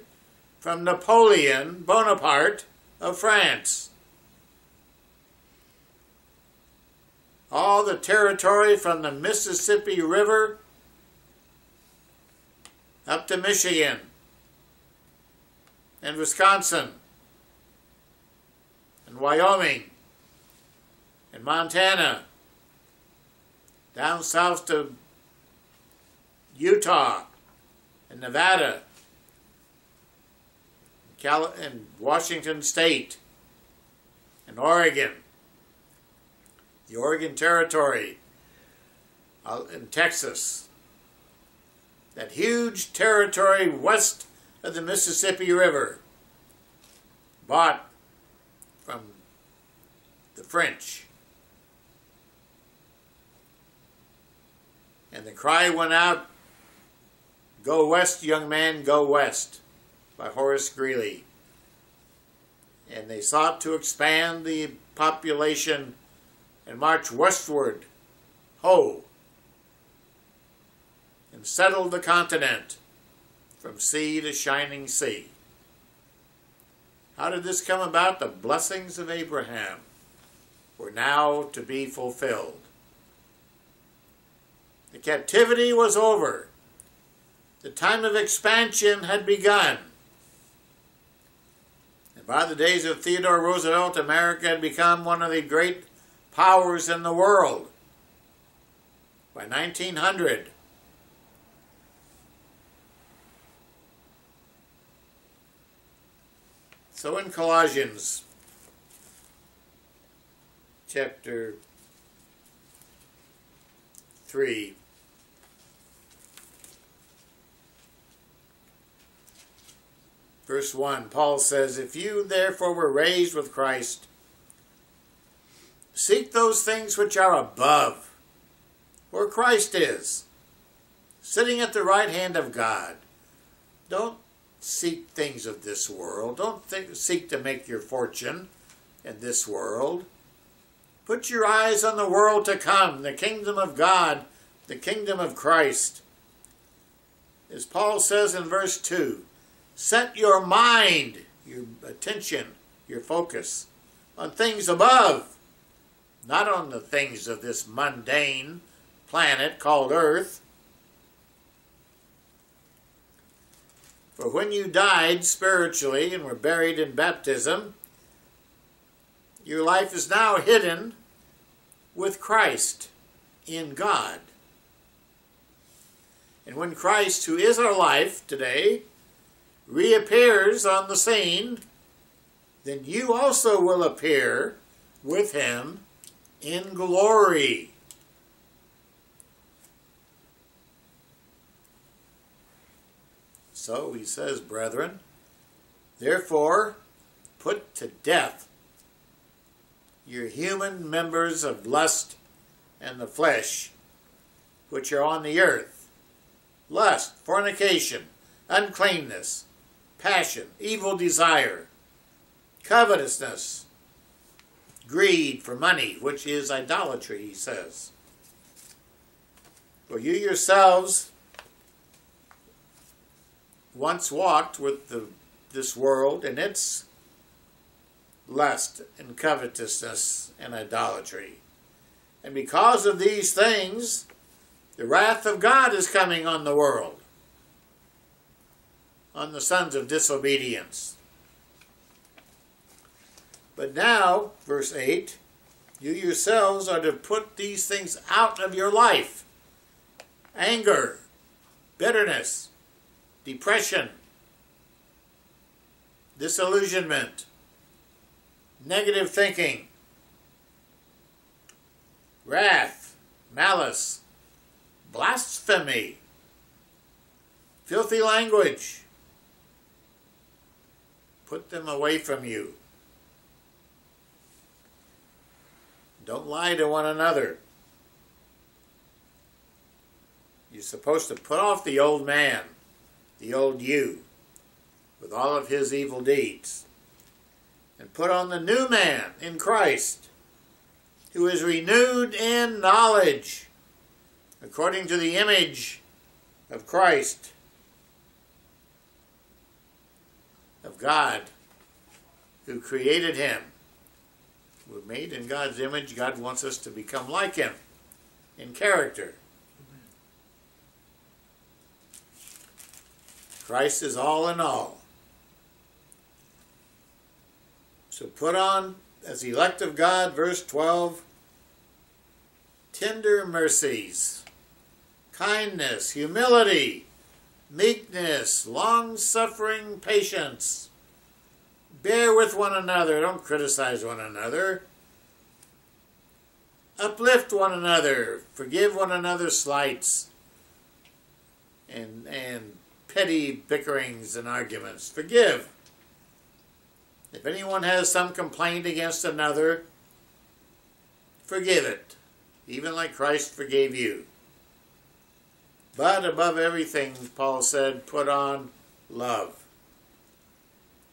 from Napoleon Bonaparte of France. All the territory from the Mississippi River up to Michigan and Wisconsin and Wyoming and Montana, down south to Utah and Nevada and Washington State and Oregon, the Oregon Territory uh, in Texas, that huge territory west of the Mississippi River, bought from the French. And the cry went out, Go west, young man, go west, by Horace Greeley. And they sought to expand the population and march westward, ho, and settle the continent from sea to shining sea. How did this come about? The blessings of Abraham were now to be fulfilled. The captivity was over. The time of expansion had begun. And by the days of Theodore Roosevelt, America had become one of the great powers in the world. By 1900, So in Colossians chapter 3, verse 1, Paul says, If you therefore were raised with Christ, seek those things which are above, where Christ is, sitting at the right hand of God. Don't seek things of this world. Don't think, seek to make your fortune in this world. Put your eyes on the world to come, the kingdom of God, the kingdom of Christ. As Paul says in verse 2, set your mind, your attention, your focus on things above, not on the things of this mundane planet called Earth. For when you died spiritually and were buried in baptism, your life is now hidden with Christ in God. And when Christ, who is our life today, reappears on the scene, then you also will appear with him in glory. So he says, Brethren, therefore put to death your human members of lust and the flesh, which are on the earth lust, fornication, uncleanness, passion, evil desire, covetousness, greed for money, which is idolatry, he says. For you yourselves once walked with the, this world and its lust and covetousness and idolatry. And because of these things, the wrath of God is coming on the world, on the sons of disobedience. But now, verse 8, you yourselves are to put these things out of your life anger, bitterness, depression, disillusionment, negative thinking, wrath, malice, blasphemy, filthy language. Put them away from you. Don't lie to one another. You're supposed to put off the old man, the old you, with all of his evil deeds, and put on the new man in Christ, who is renewed in knowledge, according to the image of Christ, of God, who created him. We're made in God's image. God wants us to become like him in character. Christ is all in all. So put on, as elect of God, verse 12, tender mercies, kindness, humility, meekness, long suffering, patience. Bear with one another. Don't criticize one another. Uplift one another. Forgive one another's slights and, and petty bickerings and arguments. Forgive. If anyone has some complaint against another, forgive it, even like Christ forgave you. But above everything, Paul said, put on love.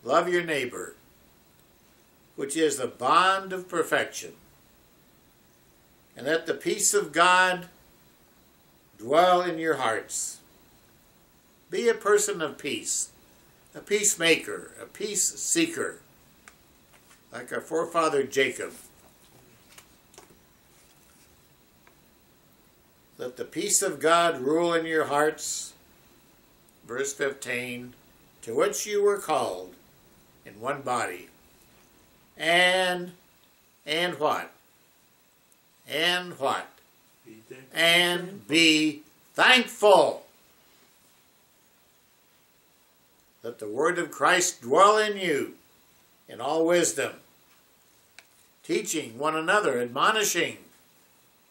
Love your neighbor, which is the bond of perfection. And let the peace of God dwell in your hearts be a person of peace, a peacemaker, a peace seeker, like our forefather Jacob. Let the peace of God rule in your hearts, verse 15, to which you were called in one body. And, and what? And what? And be thankful. Let the word of Christ dwell in you in all wisdom, teaching one another, admonishing,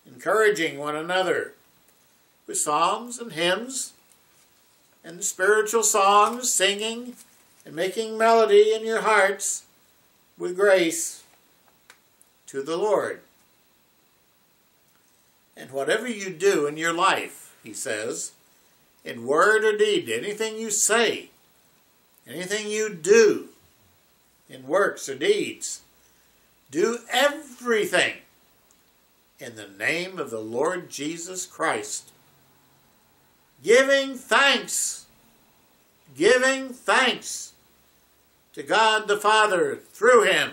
encouraging one another with psalms and hymns and spiritual songs, singing and making melody in your hearts with grace to the Lord. And whatever you do in your life, he says, in word or deed, anything you say, anything you do in works or deeds, do everything in the name of the Lord Jesus Christ, giving thanks, giving thanks to God the Father through him.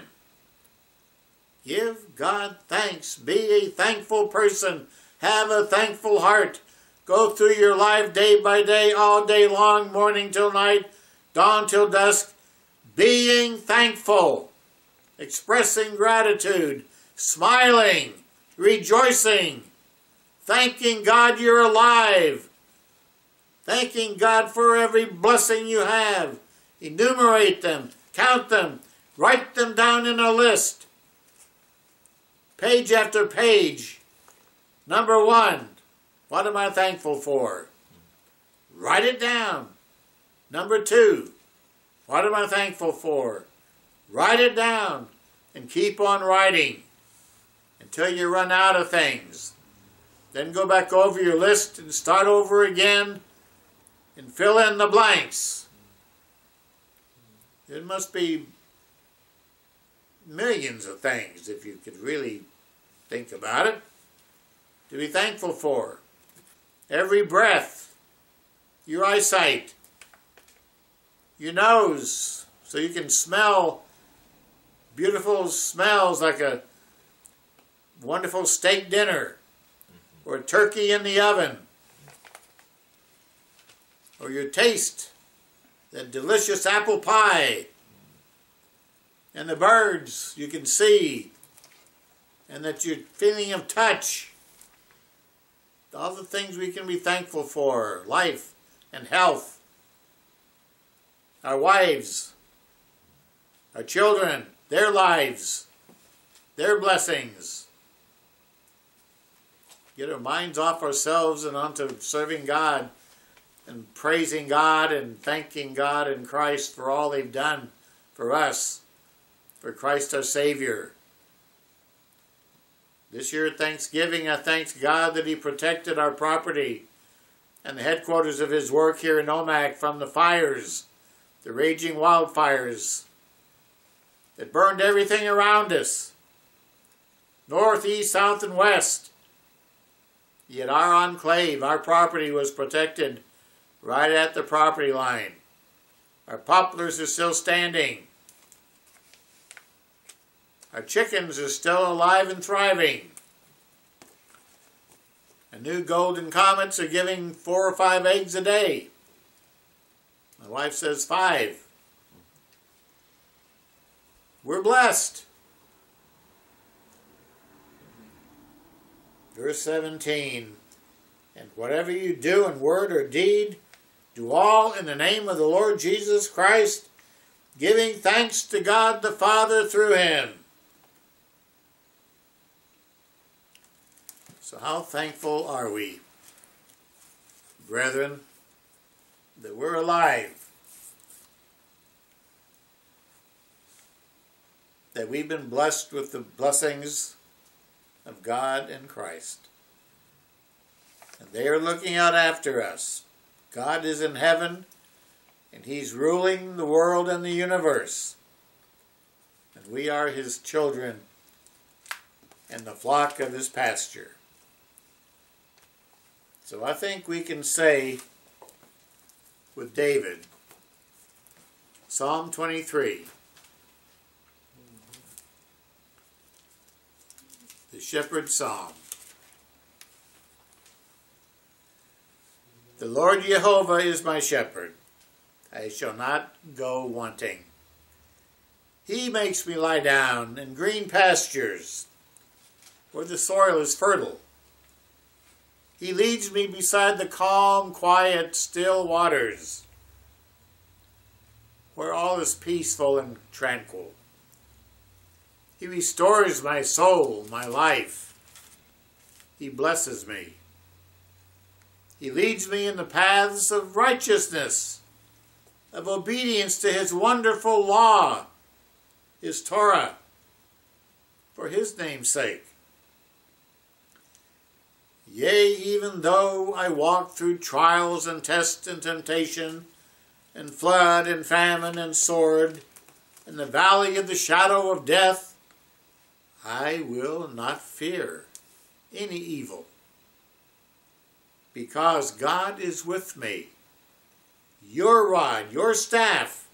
Give God thanks. Be a thankful person. Have a thankful heart. Go through your life day by day, all day long, morning till night, dawn till dusk, being thankful, expressing gratitude, smiling, rejoicing, thanking God you're alive, thanking God for every blessing you have. Enumerate them, count them, write them down in a list, page after page. Number one, what am I thankful for? Write it down. Number two, what am I thankful for? Write it down and keep on writing until you run out of things. Then go back over your list and start over again and fill in the blanks. It must be millions of things, if you could really think about it, to be thankful for. Every breath, your eyesight, your nose, so you can smell beautiful smells like a wonderful steak dinner or turkey in the oven or your taste the delicious apple pie. And the birds you can see and that your feeling of touch. All the things we can be thankful for life and health. Our wives our children their lives their blessings. Get our minds off ourselves and onto serving God and praising God and thanking God and Christ for all they've done for us, for Christ our Savior. This year at Thanksgiving, I thank God that He protected our property and the headquarters of His work here in Omak from the fires, the raging wildfires that burned everything around us, north, east, south, and west. Yet our enclave, our property was protected right at the property line. Our poplars are still standing. Our chickens are still alive and thriving. And new golden comets are giving four or five eggs a day. My wife says five. We're blessed. Verse 17 And whatever you do in word or deed, do all in the name of the Lord Jesus Christ, giving thanks to God the Father through him. So, how thankful are we, brethren, that we're alive, that we've been blessed with the blessings of God and Christ. And they are looking out after us. God is in heaven, and He's ruling the world and the universe. And we are His children and the flock of His pasture. So I think we can say with David, Psalm 23. the Shepherd's Psalm. The Lord Jehovah is my shepherd. I shall not go wanting. He makes me lie down in green pastures, where the soil is fertile. He leads me beside the calm, quiet, still waters, where all is peaceful and tranquil. He restores my soul, my life. He blesses me. He leads me in the paths of righteousness, of obedience to His wonderful law, His Torah, for His name's sake. Yea, even though I walk through trials and tests and temptation, and flood and famine and sword, in the valley of the shadow of death, I will not fear any evil, because God is with me. Your rod, your staff,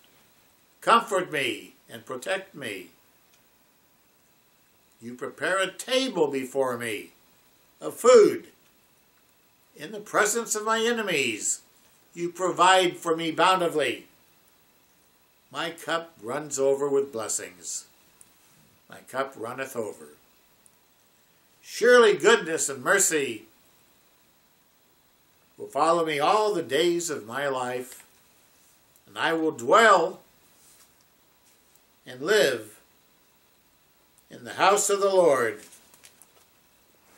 comfort me and protect me. You prepare a table before me of food. In the presence of my enemies, you provide for me bountifully. My cup runs over with blessings my cup runneth over. Surely goodness and mercy will follow me all the days of my life, and I will dwell and live in the house of the Lord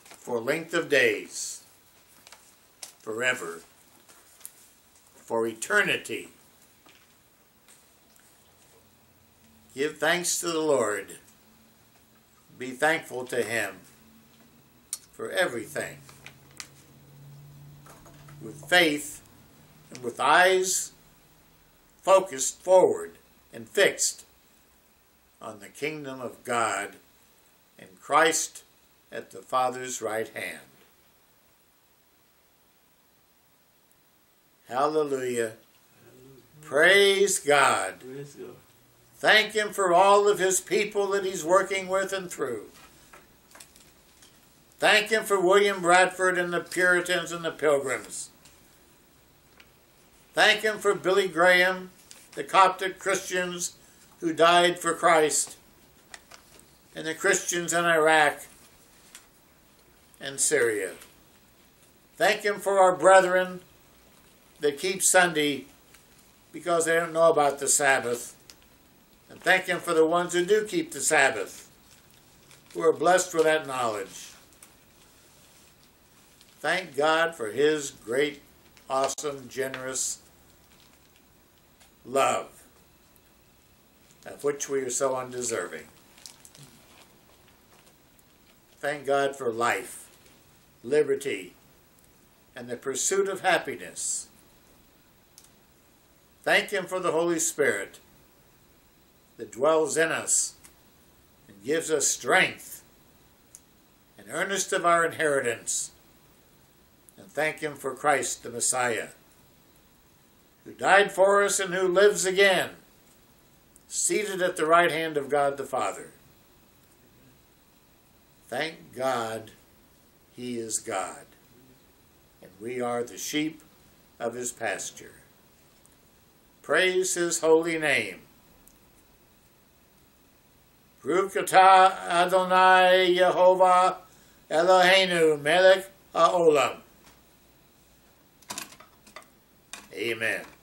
for length of days, forever, for eternity. Give thanks to the Lord be thankful to Him for everything. With faith and with eyes focused forward and fixed on the kingdom of God and Christ at the Father's right hand. Hallelujah. Praise God. Praise God. Thank Him for all of His people that He's working with and through. Thank Him for William Bradford and the Puritans and the Pilgrims. Thank Him for Billy Graham, the Coptic Christians who died for Christ, and the Christians in Iraq and Syria. Thank Him for our brethren that keep Sunday because they don't know about the Sabbath. And thank Him for the ones who do keep the Sabbath, who are blessed with that knowledge. Thank God for His great, awesome, generous love, of which we are so undeserving. Thank God for life, liberty, and the pursuit of happiness. Thank Him for the Holy Spirit that dwells in us and gives us strength and earnest of our inheritance. Thank Him for Christ the Messiah, who died for us and who lives again, seated at the right hand of God the Father. Thank God He is God, and we are the sheep of His pasture. Praise His holy name. Rukata Adonai Yehovah Eloheinu Melech Haolam. Amen. Amen.